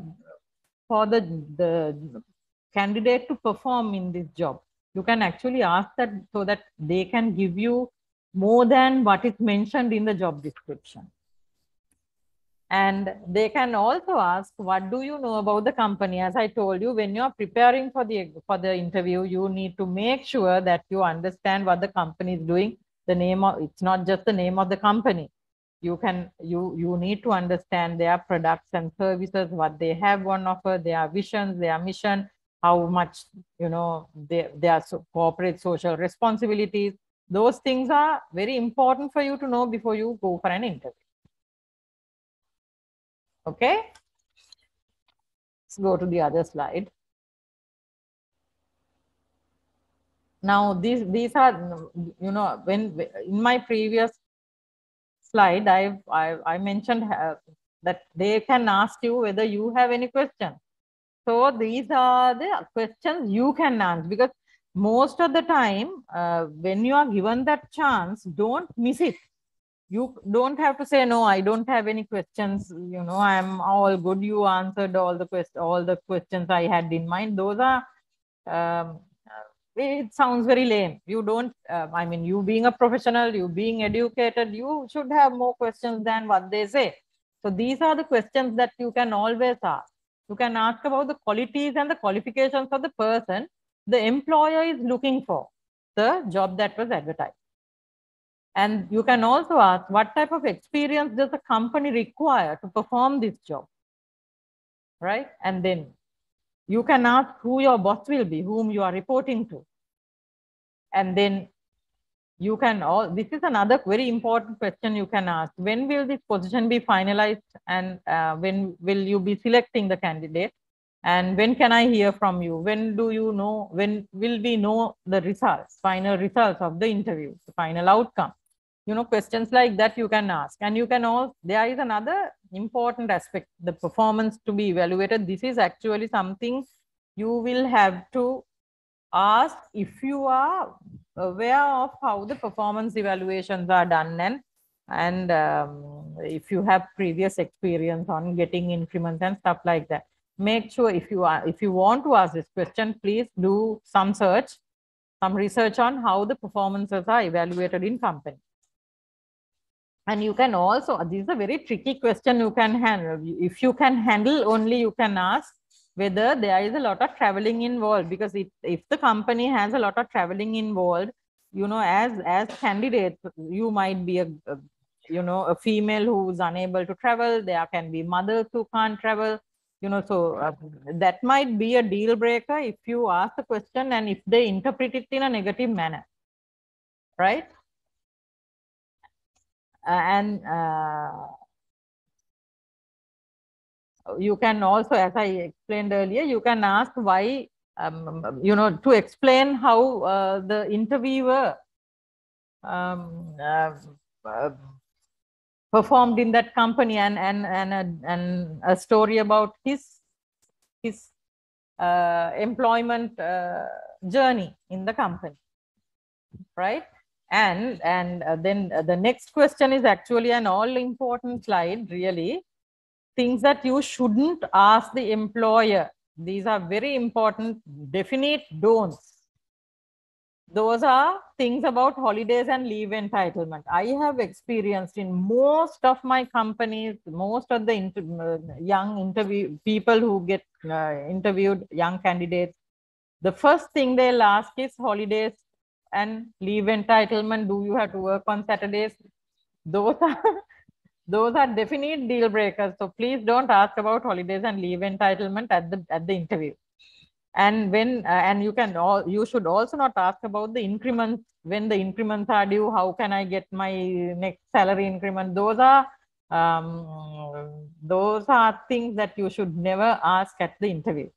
for the the candidate to perform in this job? You can actually ask that so that they can give you more than what is mentioned in the job description. And they can also ask what do you know about the company? As i told you when you are preparing for the for the interview you need to make sure that you understand what the company is doing. The name of it's not just the name of the company. You can you you need to understand their products and services what they have on offer their visions their mission how much you know they, their corporate social responsibilities those things are very important for you to know before you go for an interview Okay. Let's go to the other slide. Now, these, these are, you know, when in my previous slide, I've, I, I mentioned uh, that they can ask you whether you have any question. So these are the questions you can answer because most of the time, uh, when you are given that chance, don't miss it. You don't have to say no i don't have any questions. You know i'm all good. You answered all the quest all the questions i had in mind. Those are um, it sounds very lame. You don't uh, i mean you being a professional you being educated you should have more questions than what they say. So these are the questions that you can always ask. You can ask about the qualities and the qualifications of the person the employer is looking for the job that was advertised and you can also ask what type of experience does a company require to perform this job? Right? And then you can ask who your boss will be, whom you are reporting to. And then you can all this is another very important question you can ask when will this position be finalized and uh, when will you be selecting the candidate and when can i hear from you? When do you know when will we know the results final results of the interview the final outcome? You know questions like that you can ask. And you can also there is another important aspect the performance to be evaluated. This is actually something you will have to ask if you are aware of how the performance evaluations are done and and um, if you have previous experience on getting increments and stuff like that make sure if you are if you want to ask this question please do some search some research on how the performances are evaluated in company. And you can also this is a very tricky question you can handle. If you can handle only you can ask whether there is a lot of traveling involved because if, if the company has a lot of traveling involved you know as as candidate you might be a, a you know a female who's unable to travel there can be mothers who can't travel you know so uh, that might be a deal breaker if you ask the question and if they interpret it in a negative manner right? And uh, you can also, as I explained earlier, you can ask why, um, you know, to explain how uh, the interviewer um, uh, uh, performed in that company and and and a, and a story about his his uh, employment uh, journey in the company right? And and uh, then the next question is actually an all important slide really. Things that you shouldn't ask the employer. These are very important definite don'ts those are things about holidays and leave entitlement. I have experienced in most of my companies, most of the inter uh, young interview people who get uh, interviewed, young candidates, the first thing they'll ask is holidays and leave entitlement. Do you have to work on Saturdays? Those are those are definite deal breakers. So please don't ask about holidays and leave entitlement at the at the interview and when uh, and you can all you should also not ask about the increments. When the increments are due how can i get my next salary increment? Those are um, those are things that you should never ask at the interview.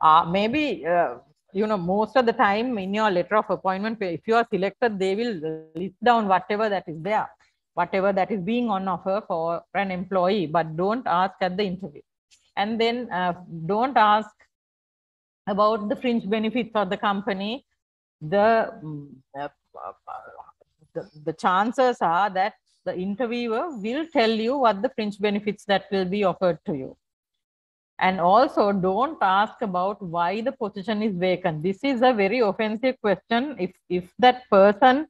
Uh, maybe uh, you know most of the time in your letter of appointment if you are selected they will list down whatever that is there whatever that is being on offer for an employee but don't ask at the interview. And then uh, don't ask about the fringe benefits for the company, the, mm, uh, the, the chances are that the interviewer will tell you what the fringe benefits that will be offered to you. And also don't ask about why the position is vacant. This is a very offensive question. If, if that person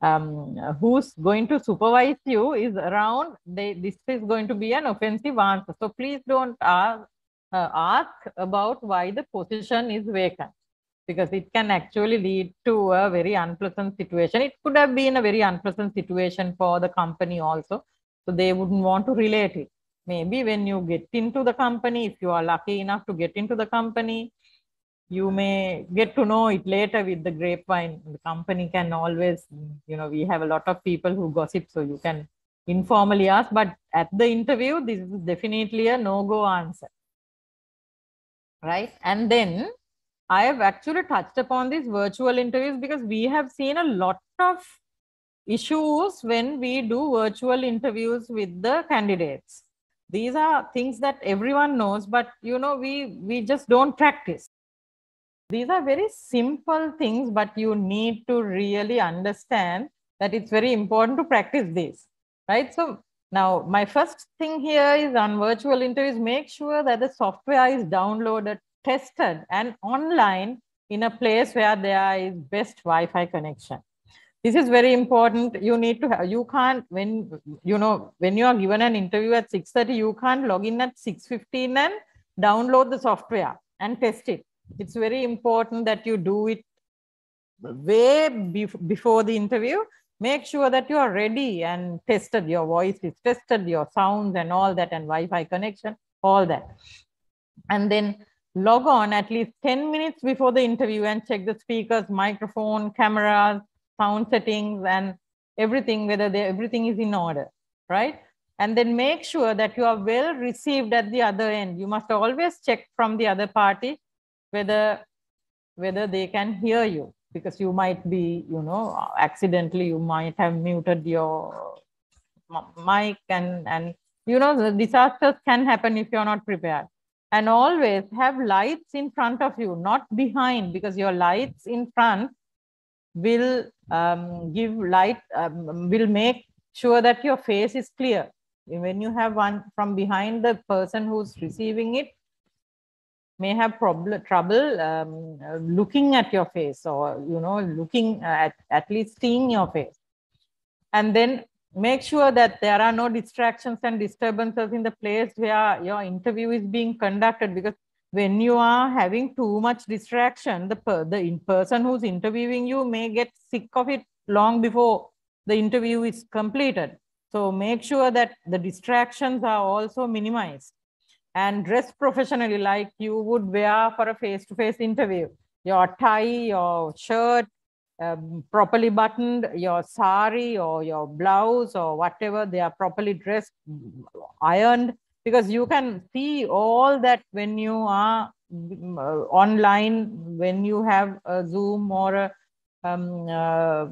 um, who's going to supervise you is around, they, this is going to be an offensive answer. So please don't ask, uh, ask about why the position is vacant because it can actually lead to a very unpleasant situation. It could have been a very unpleasant situation for the company also. So they wouldn't want to relate it. Maybe when you get into the company, if you are lucky enough to get into the company, you may get to know it later with the grapevine. The company can always, you know, we have a lot of people who gossip, so you can informally ask. But at the interview, this is definitely a no-go answer right? And then I have actually touched upon these virtual interviews because we have seen a lot of issues when we do virtual interviews with the candidates. These are things that everyone knows, but you know, we, we just don't practice. These are very simple things, but you need to really understand that it's very important to practice this, right? So now, my first thing here is on virtual interviews, make sure that the software is downloaded, tested and online in a place where there is best Wi-Fi connection. This is very important. You need to have, you can't, when, you know, when you are given an interview at 6.30, you can't log in at 6.15 and download the software and test it. It's very important that you do it way before the interview make sure that you are ready and tested your voice is tested your sounds and all that and wi-fi connection all that. And then log on at least 10 minutes before the interview and check the speakers microphone cameras sound settings and everything whether everything is in order right? And then make sure that you are well received at the other end. You must always check from the other party whether whether they can hear you because you might be, you know, accidentally you might have muted your mic and, and you know, the disasters can happen if you're not prepared. And always have lights in front of you, not behind, because your lights in front will um, give light, um, will make sure that your face is clear. When you have one from behind the person who's receiving it, may have problem trouble um, looking at your face or you know looking at at least seeing your face. And then make sure that there are no distractions and disturbances in the place where your interview is being conducted because when you are having too much distraction the per, the in person who's interviewing you may get sick of it long before the interview is completed. So make sure that the distractions are also minimized and dress professionally like you would wear for a face-to-face interview. Your tie, your shirt, um, properly buttoned, your sari or your blouse or whatever, they are properly dressed, ironed, because you can see all that when you are uh, online when you have a zoom or a, um, uh,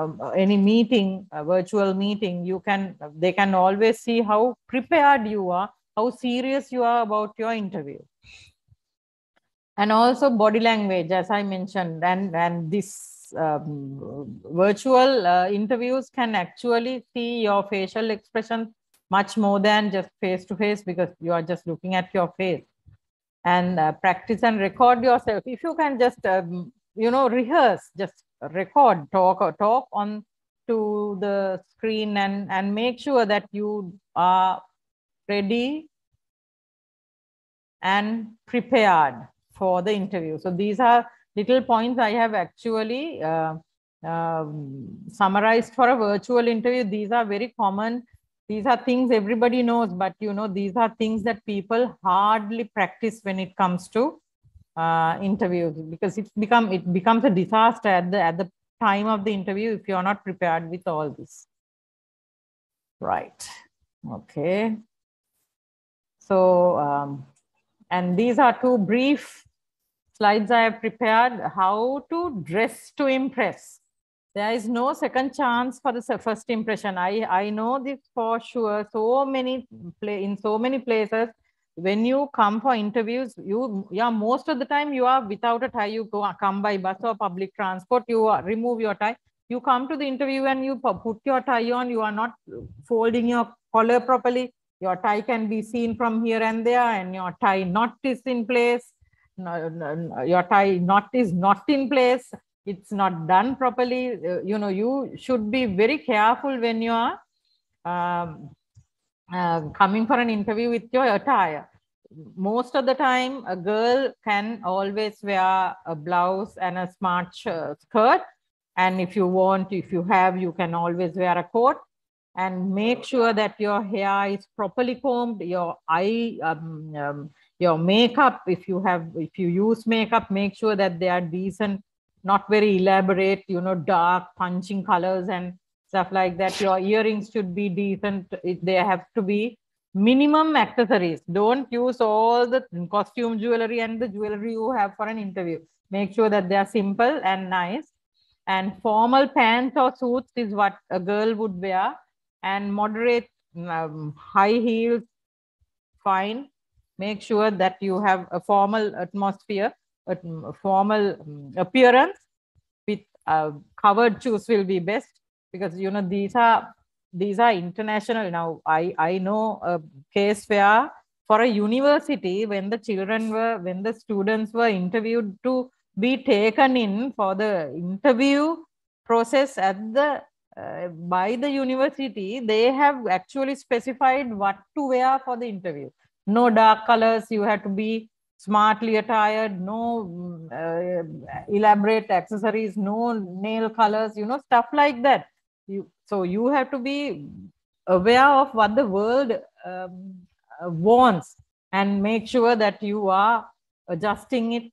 um, any meeting a virtual meeting you can they can always see how prepared you are how serious you are about your interview. And also body language as i mentioned and and this um, virtual uh, interviews can actually see your facial expression much more than just face to face because you are just looking at your face. And uh, practice and record yourself. If you can just um, you know rehearse just record talk or talk on to the screen and and make sure that you are ready and prepared for the interview. So these are little points i have actually uh, um, summarized for a virtual interview. These are very common. These are things everybody knows but you know these are things that people hardly practice when it comes to uh, interviews because it's become it becomes a disaster at the at the time of the interview if you're not prepared with all this. Right. Okay. So um, and these are two brief slides i have prepared how to dress to impress. There is no second chance for the first impression. I i know this for sure. So many play in so many places when you come for interviews you yeah most of the time you are without a tie. You go come by bus or public transport you are, remove your tie. You come to the interview and you put your tie on. You are not folding your collar properly your tie can be seen from here and there and your tie knot is in place. Your tie knot is not in place. It's not done properly. Uh, you know you should be very careful when you are um, uh, coming for an interview with your attire. Most of the time a girl can always wear a blouse and a smart skirt. And if you want if you have you can always wear a coat and make sure that your hair is properly combed your eye um, um, your makeup if you have if you use makeup make sure that they are decent not very elaborate, you know, dark punching colors and stuff like that. Your earrings should be decent. They have to be minimum accessories. Don't use all the costume jewelry and the jewelry you have for an interview. Make sure that they are simple and nice. And formal pants or suits is what a girl would wear. And moderate um, high heels, fine. Make sure that you have a formal atmosphere a formal um, appearance with uh, covered shoes will be best because you know these are these are international now i i know a case where for a university when the children were when the students were interviewed to be taken in for the interview process at the uh, by the university they have actually specified what to wear for the interview no dark colors you have to be smartly attired, no uh, elaborate accessories, no nail colors, you know, stuff like that. You, so you have to be aware of what the world um, uh, wants and make sure that you are adjusting it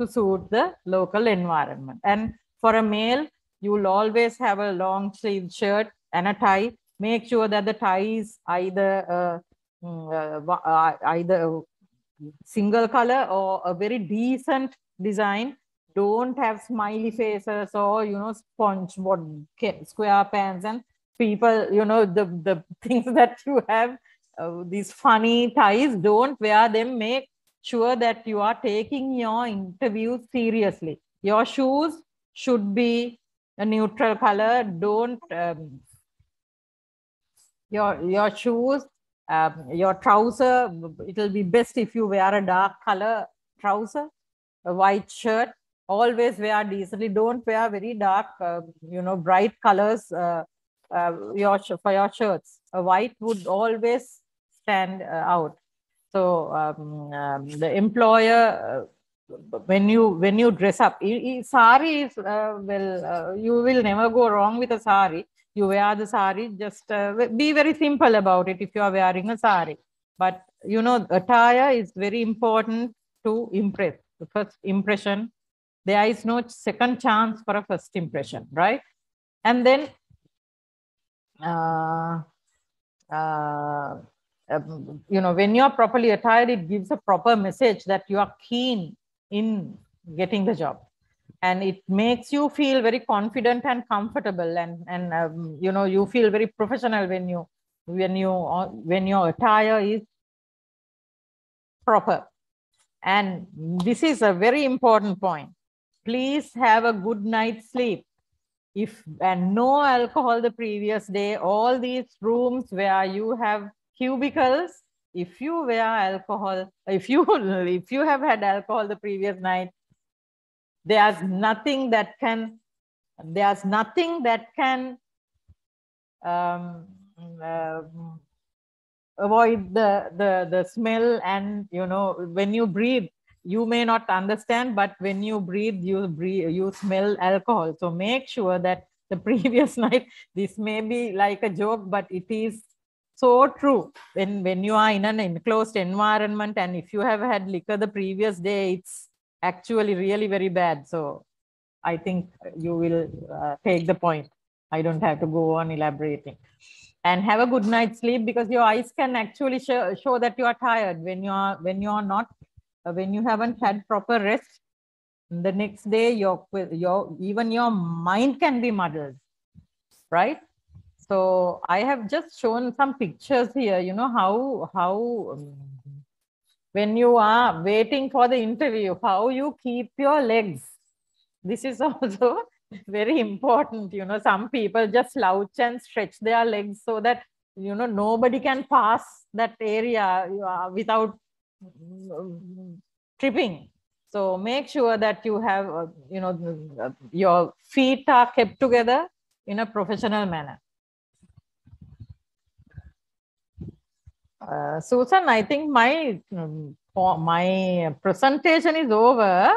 to suit the local environment. And for a male, you will always have a long sleeve shirt and a tie. Make sure that the tie is either uh, mm, uh, uh either single color or a very decent design. Don't have smiley faces or you know sponge what square pants and people you know the the things that you have uh, these funny ties. Don't wear them. Make sure that you are taking your interview seriously. Your shoes should be a neutral color don't um, your your shoes um, your trouser, it will be best if you wear a dark color trouser, a white shirt. Always wear decently. Don't wear very dark, uh, you know, bright colors uh, uh, your for your shirts. A white would always stand uh, out. So um, um, the employer, uh, when you when you dress up, sari is uh, well, you will never go wrong with a sari you wear the sari, just uh, be very simple about it if you are wearing a sari. But you know, attire is very important to impress. The first impression, there is no second chance for a first impression, right? And then, uh, uh, um, you know, when you're properly attired, it gives a proper message that you are keen in getting the job. And it makes you feel very confident and comfortable, and and um, you know you feel very professional when you when you when your attire is proper. And this is a very important point. Please have a good night's sleep if and no alcohol the previous day all these rooms where you have cubicles if you wear alcohol if you if you have had alcohol the previous night there's nothing that can there's nothing that can um, uh, avoid the the the smell and you know when you breathe you may not understand but when you breathe you breathe you smell alcohol. So make sure that the previous night this may be like a joke but it is so true. When when you are in an enclosed environment and if you have had liquor the previous day it's actually really very bad. So i think you will uh, take the point. I don't have to go on elaborating. And have a good night's sleep because your eyes can actually show, show that you are tired. When you are when you are not uh, when you haven't had proper rest the next day your your even your mind can be muddled right so i have just shown some pictures here you know how how um, when you are waiting for the interview how you keep your legs. This is also very important you know some people just slouch and stretch their legs so that you know nobody can pass that area without tripping. So make sure that you have uh, you know your feet are kept together in a professional manner uh, susan i think my um, my presentation is over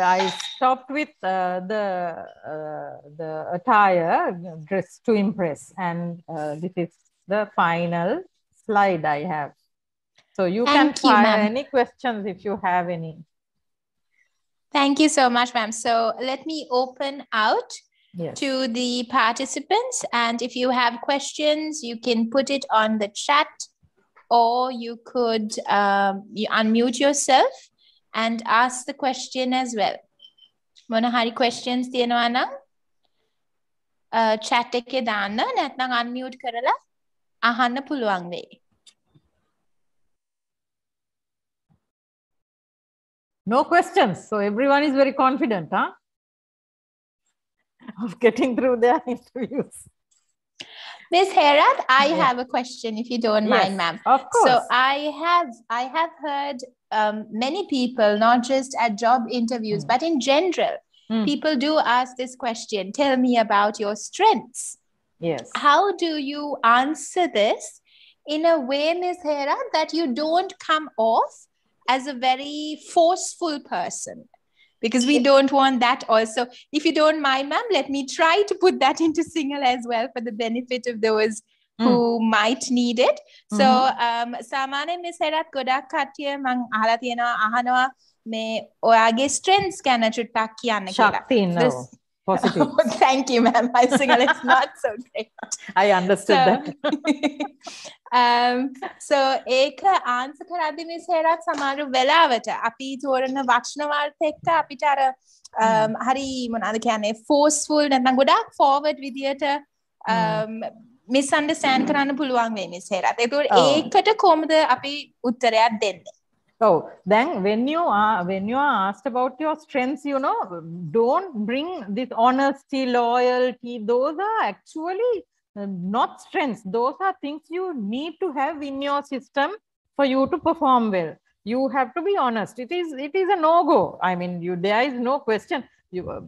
i stopped with uh, the uh, the attire dress to impress and uh, this is the final slide i have so you Thank can fire any questions if you have any. Thank you so much, ma'am. So let me open out yes. to the participants. And if you have questions, you can put it on the chat or you could um, you unmute yourself and ask the question as well. මොන හරි questions තියෙනවා නම් chat එකේ දාන්න නැත්නම් unmute කරලා අහන්න පුළුවන් වෙයි. No questions. So everyone is very confident, huh? Of getting through their interviews. Ms. Herath, I yeah. have a question, if you don't yes, mind, ma'am. Of course. So I have I have heard um, many people, not just at job interviews, mm. but in general, mm. people do ask this question: Tell me about your strengths. Yes. How do you answer this in a way, Ms. Herath, that you don't come off as a very forceful person because we don't want that also. If you don't mind, ma'am, let me try to put that into Sinhala as well for the benefit of those hmm. who might need it. So සාමානෙන් මේ සැරත් ගොඩක් කට්ටිය මං අහලා තියෙනවා අහනවා මේ ඔයාගේ ස්ට්‍රෙන්ස් ගැන චුට්ටක් කියන්න කියලා. Positive. Thank you, ma'am. My Sinhala is not so great. I understood so, that. Um, so ඒක ආන්ස කරද්දි මේ සේරත් සමහර වෙලාවට අපි තෝරන වර්ථ එක්ක අපිට අර um, හරි මොනවද කියන්නේ forceful නැත්නම් ගොඩක් forward විදියට um, misunderstand කරන්න පුළුවන් වෙන්නේ සේරත්. ඒකට ඒකට කොහොමද අපි උත්තරයක් දෙන්නේ? So then when you are when you are asked about your strengths, you know, don't bring this honesty, loyalty. Those are actually not strengths. Those are things you need to have in your system for you to perform well. You have to be honest. It is it is a no go. I mean, you there is no question you, uh,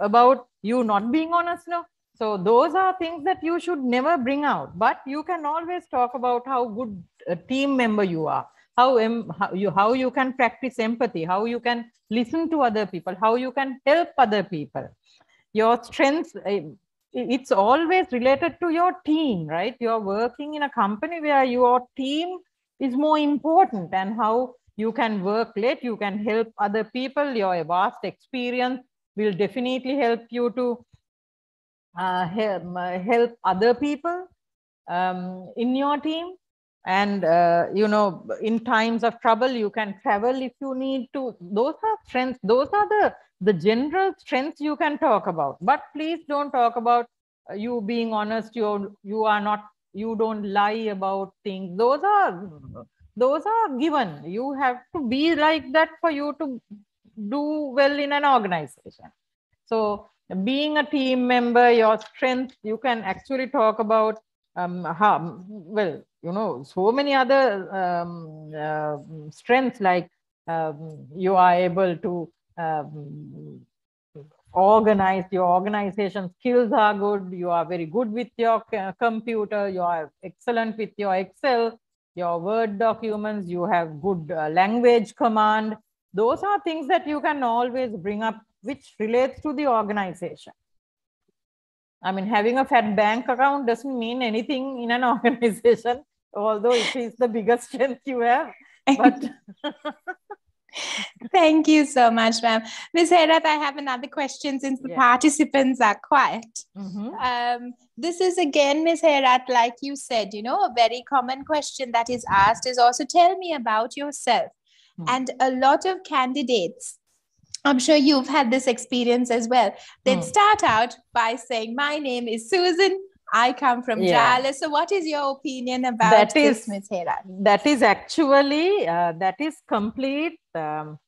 about you not being honest. No. So those are things that you should never bring out. But you can always talk about how good a team member you are how, em, how you how you can practice empathy how you can listen to other people how you can help other people your strengths eh, it's always related to your team right? You're working in a company where your team is more important and how you can work late you can help other people your vast experience will definitely help you to uh, help, uh, help other people um, in your team. And uh, you know in times of trouble you can travel if you need to. Those are strengths. Those are the the general strengths you can talk about but please don't talk about uh, you being honest you you are not you don't lie about things. Those are those are given. You have to be like that for you to do well in an organization. So being a team member your strength you can actually talk about um, how, well you know so many other um, uh, strengths like um, you are able to um, organize your organization skills are good you are very good with your computer you are excellent with your excel your word documents you have good uh, language command. Those are things that you can always bring up which relates to the organization. I mean having a fat bank account doesn't mean anything in an organization although it is the biggest strength you have but Thank you so much, ma'am. Ms. Herath, I have another question since the yeah. participants are quiet. Mm-hmm. Um, this is again, Ms. Herath, like you said, you know, a very common question that is asked is also tell me about yourself. Mm-hmm. And a lot of candidates, I'm sure you've had this experience as well, they'd mm. start out by saying, My name is Susan. I come from yeah. Jala. So, what is your opinion about that this, is, Ms. Herath? That is actually uh, that is complete. Um,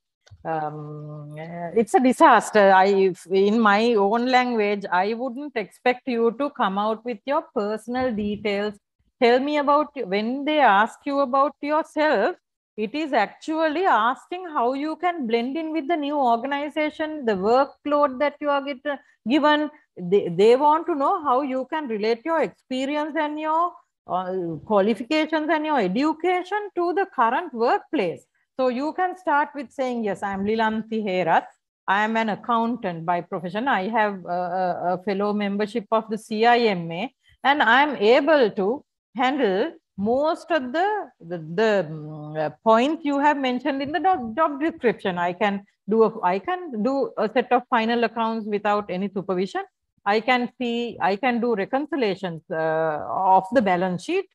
um, it's a disaster. I, in my own language, I wouldn't expect you to come out with your personal details. Tell me about when they ask you about yourself. It is actually asking how you can blend in with the new organization, the workload that you are get, given, they, they want to know how you can relate your experience and your uh, qualifications and your education to the current workplace. So you can start with saying, yes, I'm Lilanti Herath. I am an accountant by profession. I have a, a fellow membership of the CIMA and I'm able to handle most of the, the, the uh, points you have mentioned in the job, job description. I can do a, I can do a set of final accounts without any supervision. I can see, I can do reconciliations uh, of the balance sheet.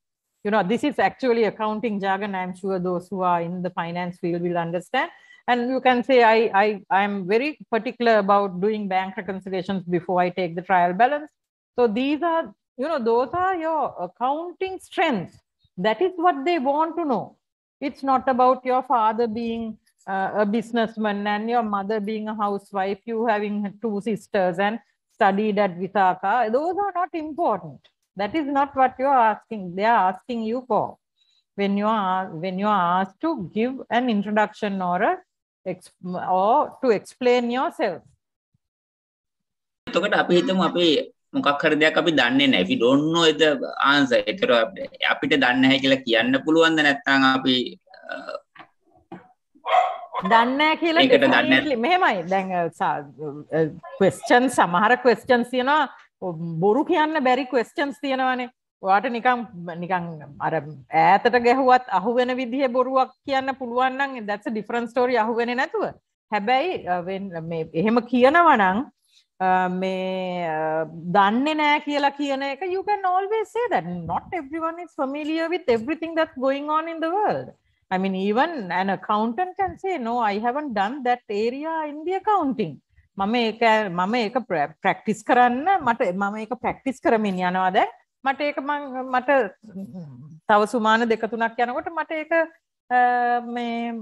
You know, this is actually accounting jargon. I'm sure those who are in the finance field will understand. And you can say, I, I, I'm very particular about doing bank reconciliations before I take the trial balance. So these are, you know, those are your accounting strengths. That is what they want to know. It's not about your father being uh, a businessman and your mother being a housewife, you having two sisters and studied at Visaka, those are not important. That is not what you are asking. They are asking you for. When you are when you are asked to give an introduction or a or to explain yourself. එතකොට අපි හිතමු අපි මොකක් හරි දෙයක් අපි දන්නේ නැහැ. You don't know the answer. ඒතර අපිට දන්නේ නැහැ කියලා කියන්න පුළුවන්ද නැත්නම් අපි දන්න කියලා මෙහෙමයි දැන් ක්වෙස්චන් සමහර ක්වෙස්චන්ස් තියෙනවා බොරු කියන්න බැරි ක්වෙස්චන්ස් තියෙනවානේ වාට නිකම් නිකං අර ඈතට ගැහුවත් අහුවෙන විදිහ බොරුවක් කියන්න පුළුවන්නම් දැත්ස ඩිෆරන්ස් ස්ටෝරි අහුවෙන නැතුව හැබැයි එහෙම කියනවනං මේ දන්නේ නෑ කියලා කියන එක you can always say that not everyone is familiar with everything that's going on in the world I mean, even an accountant can say, no, I haven't done that area in the accounting. මම ඒක මම ඒක practice කරන්න මට මම ඒක practice කරමින් යනවා දැන් මට ඒක මට තව සුමාන දෙක තුනක් යනකොට මට ඒක මේ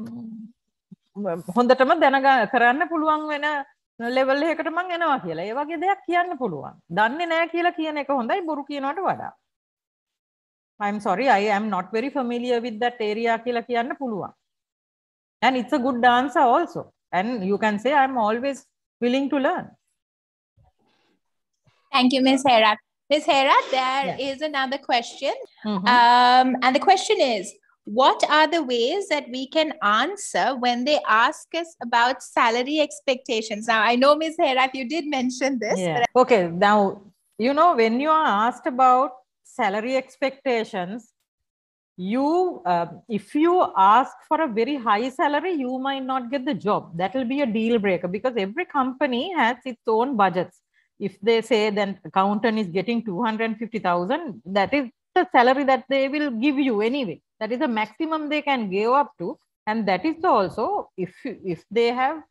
හොඳටම දැනග කරන්න පුළුවන් වෙන ලෙවල් එකකට මං එනවා කියලා ඒ වගේ දෙයක් කියන්න පුළුවන් දන්නේ නැහැ කියලා කියන එක හොඳයි බොරු කියනවට වඩා I'm sorry, I am not very familiar with that area කියලා කියන්න පුළුවන්. And it's a good answer also. And you can say, I'm always willing to learn. Thank you, Ms. Herat. Ms. Herat, there yeah. is another question. Mm-hmm. Um, and the question is, what are the ways that we can answer when they ask us about salary expectations? Now, I know, Ms. Herath, you did mention this. Yeah. Okay, now, you know, when you are asked about salary expectations, you uh, if you ask for a very high salary, you might not get the job. That will be a deal breaker because every company has its own budgets. If they say then accountant is getting 250,000, that is the salary that they will give you anyway. That is the maximum they can give up to. And that is also if, if they have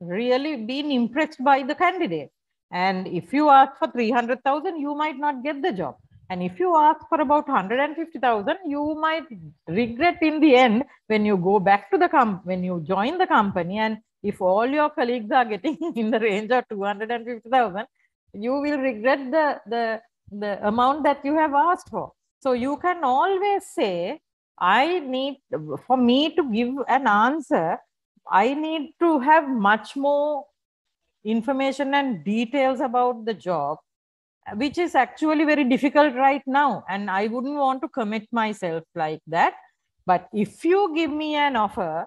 really been impressed by the candidate. And if you ask for 300,000, you might not get the job. And if you ask for about 150,000, you might regret in the end when you go back to the comp when you join the company and if all your colleagues are getting in the range of 250,000, you will regret the, the, the amount that you have asked for. So you can always say, I need, for me to give an answer, I need to have much more information and details about the job, which is actually very difficult right now. And I wouldn't want to commit myself like that. But if you give me an offer,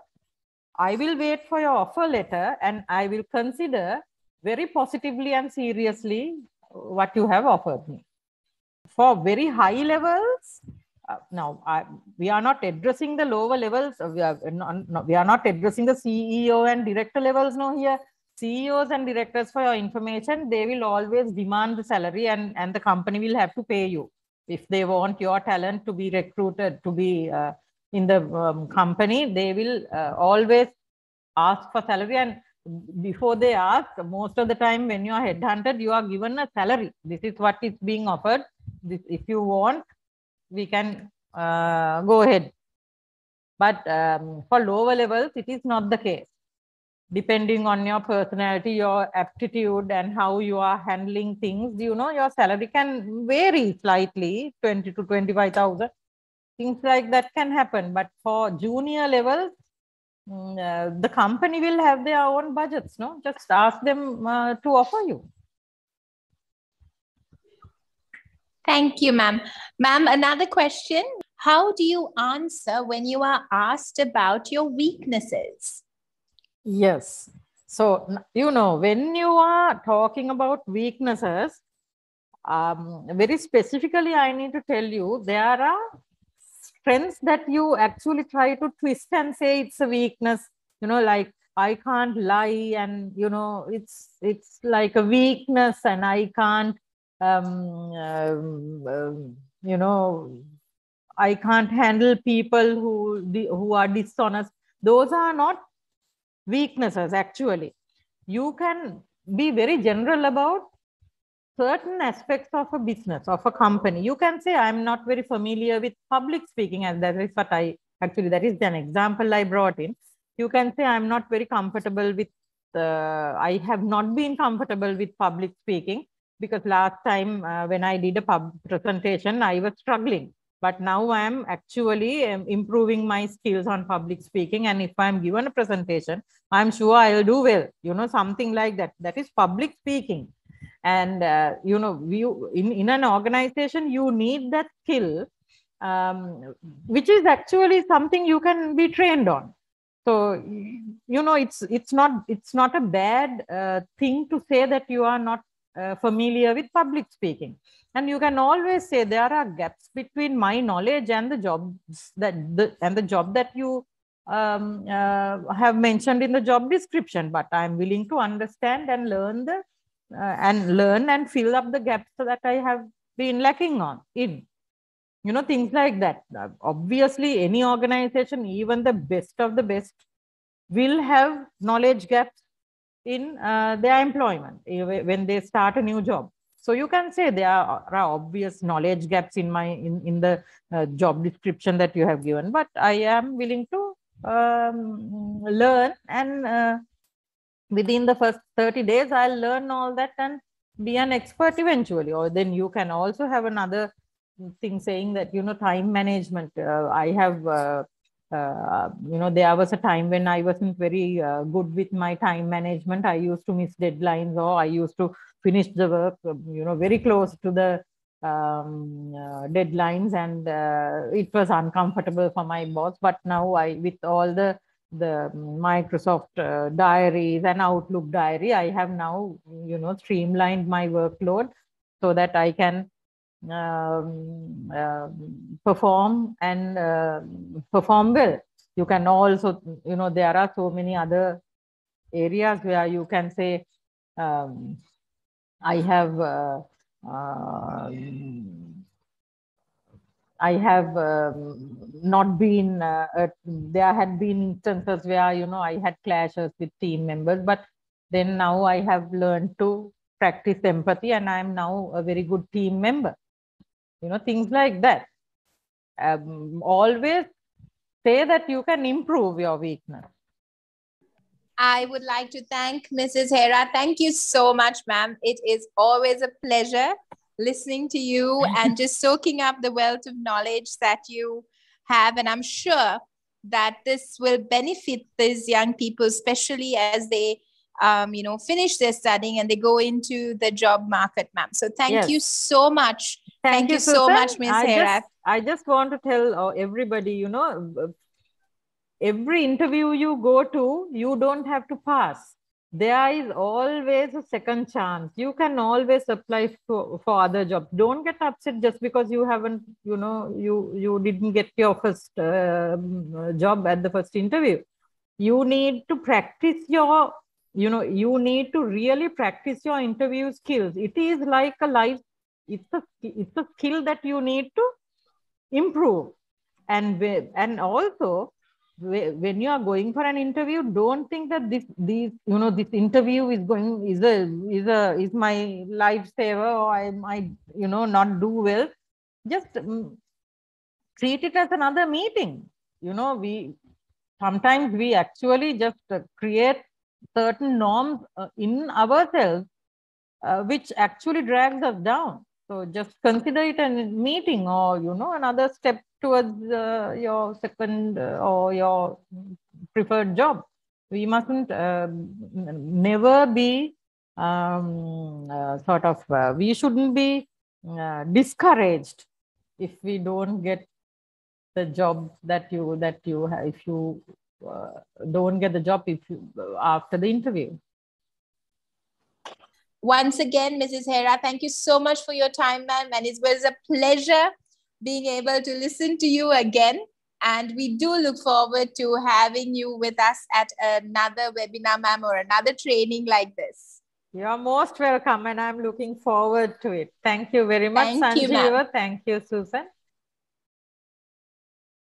I will wait for your offer letter and I will consider very positively and seriously what you have offered me. For very high levels, uh, now I, we are not addressing the lower levels. Uh, we are not, we are not addressing the CEO and director levels now here. CEOs and directors, for your information, they will always demand the salary and, and the company will have to pay you if they want your talent to be recruited to be uh, in the um, company, they will uh, always ask for salary. And before they ask, most of the time when you are headhunted, you are given a salary. This is what is being offered. This, if you want, we can uh, go ahead. But um, for lower levels, it is not the case. Depending on your personality, your aptitude, and how you are handling things, you know, your salary can vary slightly 20 to 25,000 things like that can happen but for junior levels mm, uh, the company will have their own budgets no just ask them uh, to offer you thank you ma'am. Ma'am another question. How do you answer when you are asked about your weaknesses? Yes. So you know when you are talking about weaknesses um, very specifically i need to tell you there are strengths that you actually try to twist and say it's a weakness. You know like i can't lie and you know it's it's like a weakness and i can't um, um, um you know i can't handle people who who are dishonest those are not weaknesses actually you can be very general about certain aspects of a business, of a company. You can say, I'm not very familiar with public speaking, and that is what I actually, that is an example I brought in. You can say, I'm not very comfortable with, uh, I have not been comfortable with public speaking because last time uh, when I did a pub presentation, I was struggling. But now I'm actually um, improving my skills on public speaking. And if I'm given a presentation, I'm sure I'll do well. You know, something like that. That is public speaking and uh, you know you in, in an organization you need that skill um, which is actually something you can be trained on so you know it's it's not it's not a bad uh, thing to say that you are not uh, familiar with public speaking and you can always say there are gaps between my knowledge and the jobs that the and the job that you um, uh, have mentioned in the job description but i'm willing to understand and learn the uh, and learn and fill up the gaps that I have been lacking on in. You know, things like that. Uh, obviously, any organization, even the best of the best, will have knowledge gaps in uh, their employment eh, when they start a new job. So you can say there are, obvious knowledge gaps in my in, in the uh, job description that you have given, but I am willing to um, learn and uh, within the first 30 days i'll learn all that and be an expert eventually or then you can also have another thing saying that you know time management uh, i have uh, uh, you know there was a time when i wasn't very uh, good with my time management. I used to miss deadlines or i used to finish the work um, you know very close to the um, uh, deadlines and uh, it was uncomfortable for my boss. But now i with all the the Microsoft uh, diaries and Outlook diary, I have now, you know, streamlined my workload so that I can um, uh, perform and uh, perform well. You can also, you know, there are so many other areas where you can say, um, I have uh, um, I have um, not been, uh, there had been instances where, you know, I had clashes with team members, but then now I have learned to practice empathy and I'm now a very good team member. You know, things like that. Um, always say that you can improve your weakness. I would like to thank Mrs. Hera. Thank you so much, ma'am. It is always a pleasure listening to you and just soaking up the wealth of knowledge that you have. And I'm sure that this will benefit these young people, especially as they um, you know, finish their studying and they go into the job market, ma'am. So thank yes. you so much. Thank, thank you, so much, Ms. I. Just, I just want to tell uh, everybody, you know, every interview you go to, you don't have to pass. There is always a second chance. You can always apply for, for other jobs. Don't get upset just because you haven't, you know, you you didn't get your first uh, job at the first interview. You need to practice your, you know, you need to really practice your interview skills. It is like a life. It's a it's a skill that you need to improve, and and also when you are going for an interview don't think that this these you know this interview is going is a is a is my lifesaver or i might you know not do well. Just um, treat it as another meeting. You know we sometimes we actually just create certain norms uh, in ourselves uh, which actually drags us down so just consider it a meeting or you know another step towards uh, your second uh, or your preferred job. We mustn't uh, never be um, uh, sort of, uh, we shouldn't be uh, discouraged if we don't get the job that you, that you have, if you don't get the job if you, after the interview. Once again, Mrs. Hera, thank you so much for your time, ma'am. And it was a pleasure being able to listen to you again. And we do look forward to having you with us at another webinar, ma'am, or another training like this. You're most welcome, and I'm looking forward to it. Thank you very much, Thank Sanjeeva. You, Thank you, Susan.